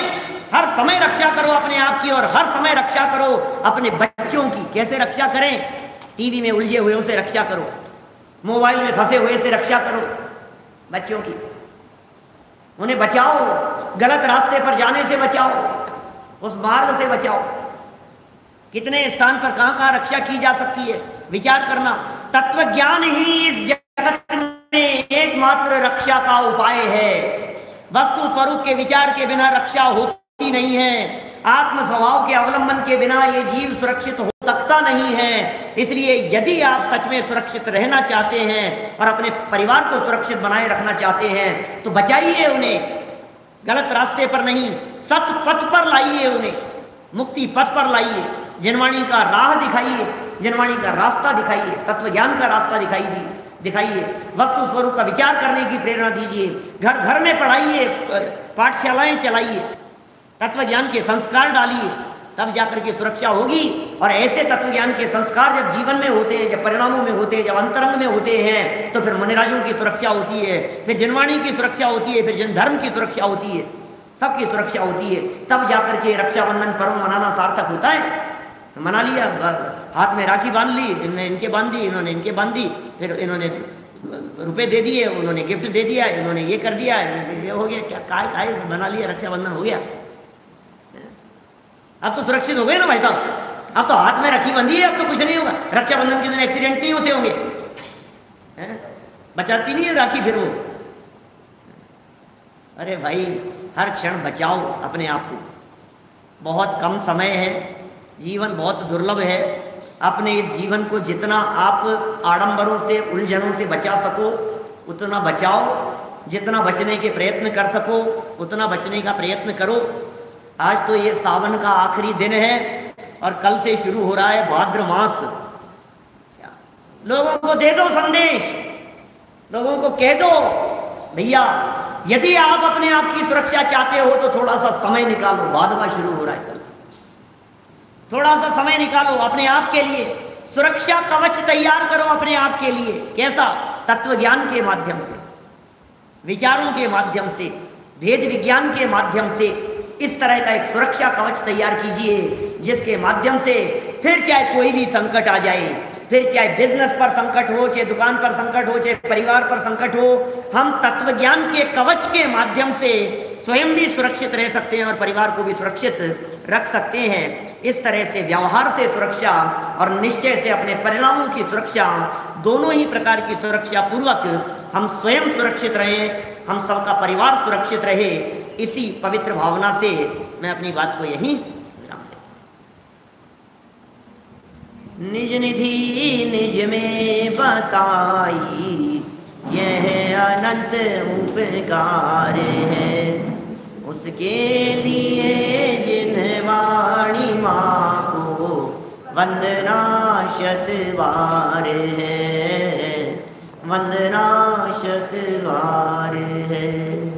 हर समय रक्षा करो अपने आप की और हर समय रक्षा करो अपने बच्चों की। कैसे रक्षा करें? टीवी में उलझे हुए से रक्षा करो। मोबाइल में फंसे हुए से रक्षा करो बच्चों की। उन्हें बचाओ, गलत रास्ते पर जाने से बचाओ, उस मार्ग से बचाओ। कितने स्थान पर कहाँ कहाँ रक्षा की जा सकती है? विचार करना। तत्व ज्ञान ही इस जगत में एकमात्र रक्षा का उपाय है। वस्तु स्वरूप के विचार के बिना रक्षा होती नहीं है। आत्म स्वभाव के अवलंबन के बिना ये जीव सुरक्षित हो सकता नहीं है। इसलिए यदि आप सच में सुरक्षित रहना चाहते हैं और अपने परिवार को सुरक्षित बनाए रखना चाहते हैं तो बचाइए उन्हें। गलत रास्ते पर नहीं सत पथ पर लाइए उन्हें। मुक्ति पथ पर लाइए। जनवाणी का राह दिखाइए। जनवाणी का रास्ता दिखाइए तत्व ज्ञान का रास्ता दिखाई दी, दिखाइए। वस्तु स्वरूप का विचार करने की प्रेरणा दीजिए। घर घर में पढ़ाइए पाठशालाएँ चलाइए। तत्व ज्ञान के संस्कार डालिए, तब जाकर के सुरक्षा होगी। और ऐसे तत्व ज्ञान के संस्कार जब जीवन में होते हैं, जब परिणामों में होते हैं, जब अंतरंग में होते हैं तो फिर मुनिराजों की सुरक्षा होती है, फिर जनवाणी की सुरक्षा होती है, फिर जन धर्म की सुरक्षा होती है। सबकी सुरक्षा होती है। तब जाकर के रक्षाबंधन पर्व मनाना सार्थक होता है। मना लिया हाथ में राखी बाँध ली इन्होंने इनके बाँध दी इन्होंने इनके बाँध दी फिर इन्होंने रुपए दे दिए, उन्होंने गिफ्ट दे दिया, इन्होंने ये कर दिया ये हो गया, क्या काय काय बना लिया, रक्षाबंधन हो गया। अब तो सुरक्षित हो गए ना भाई साहब। अब तो हाथ में रखी बंदी है, अब तो कुछ नहीं होगा। रक्षाबंधन के दिन एक्सीडेंट नहीं होते होंगे। बचाती नहीं है राखी फिर वो। अरे भाई, हर क्षण बचाओ अपने आप को। बहुत कम समय है जीवन बहुत दुर्लभ है। अपने इस जीवन को जितना आप आडंबरों से, उलझनों से बचा सको, उतना बचाओ। जितना बचने के प्रयत्न कर सको, उतना बचने का प्रयत्न करो। आज तो ये सावन का आखिरी दिन है और कल से शुरू हो रहा है भाद्र मास। लोगों को दे दो संदेश। लोगों को कह दो, भैया, यदि आप अपने आप की सुरक्षा चाहते हो तो थोड़ा सा समय निकालो। भादवा शुरू हो रहा है कल थोड़ा सा समय निकालो अपने आप के लिए। सुरक्षा कवच तैयार करो अपने आप के लिए। कैसा? तत्व ज्ञान के माध्यम से। विचारों के माध्यम से। भेद विज्ञान के माध्यम से। इस तरह का एक सुरक्षा कवच तैयार कीजिए, जिसके माध्यम से फिर चाहे कोई भी संकट आ जाए, फिर चाहे बिज़नेस पर संकट हो, चाहे दुकान पर संकट हो, चाहे परिवार पर संकट हो, हम तत्व ज्ञान के कवच के माध्यम से स्वयं भी सुरक्षित रह सकते हैं और परिवार को भी सुरक्षित रख सकते हैं। इस तरह से व्यवहार से सुरक्षा और निश्चय से अपने परिणामों की सुरक्षा, दोनों ही प्रकार की सुरक्षा पूर्वक हम स्वयं सुरक्षित रहें, हम सबका परिवार सुरक्षित रहे, इसी पवित्र भावना से मैं अपनी बात को यहीं निज निधि निज में बताई, यह अनंत उपकार है। उसके लिए जिन्हें वाणी माँ को वंदना शतवार है। वंदना शतवार है।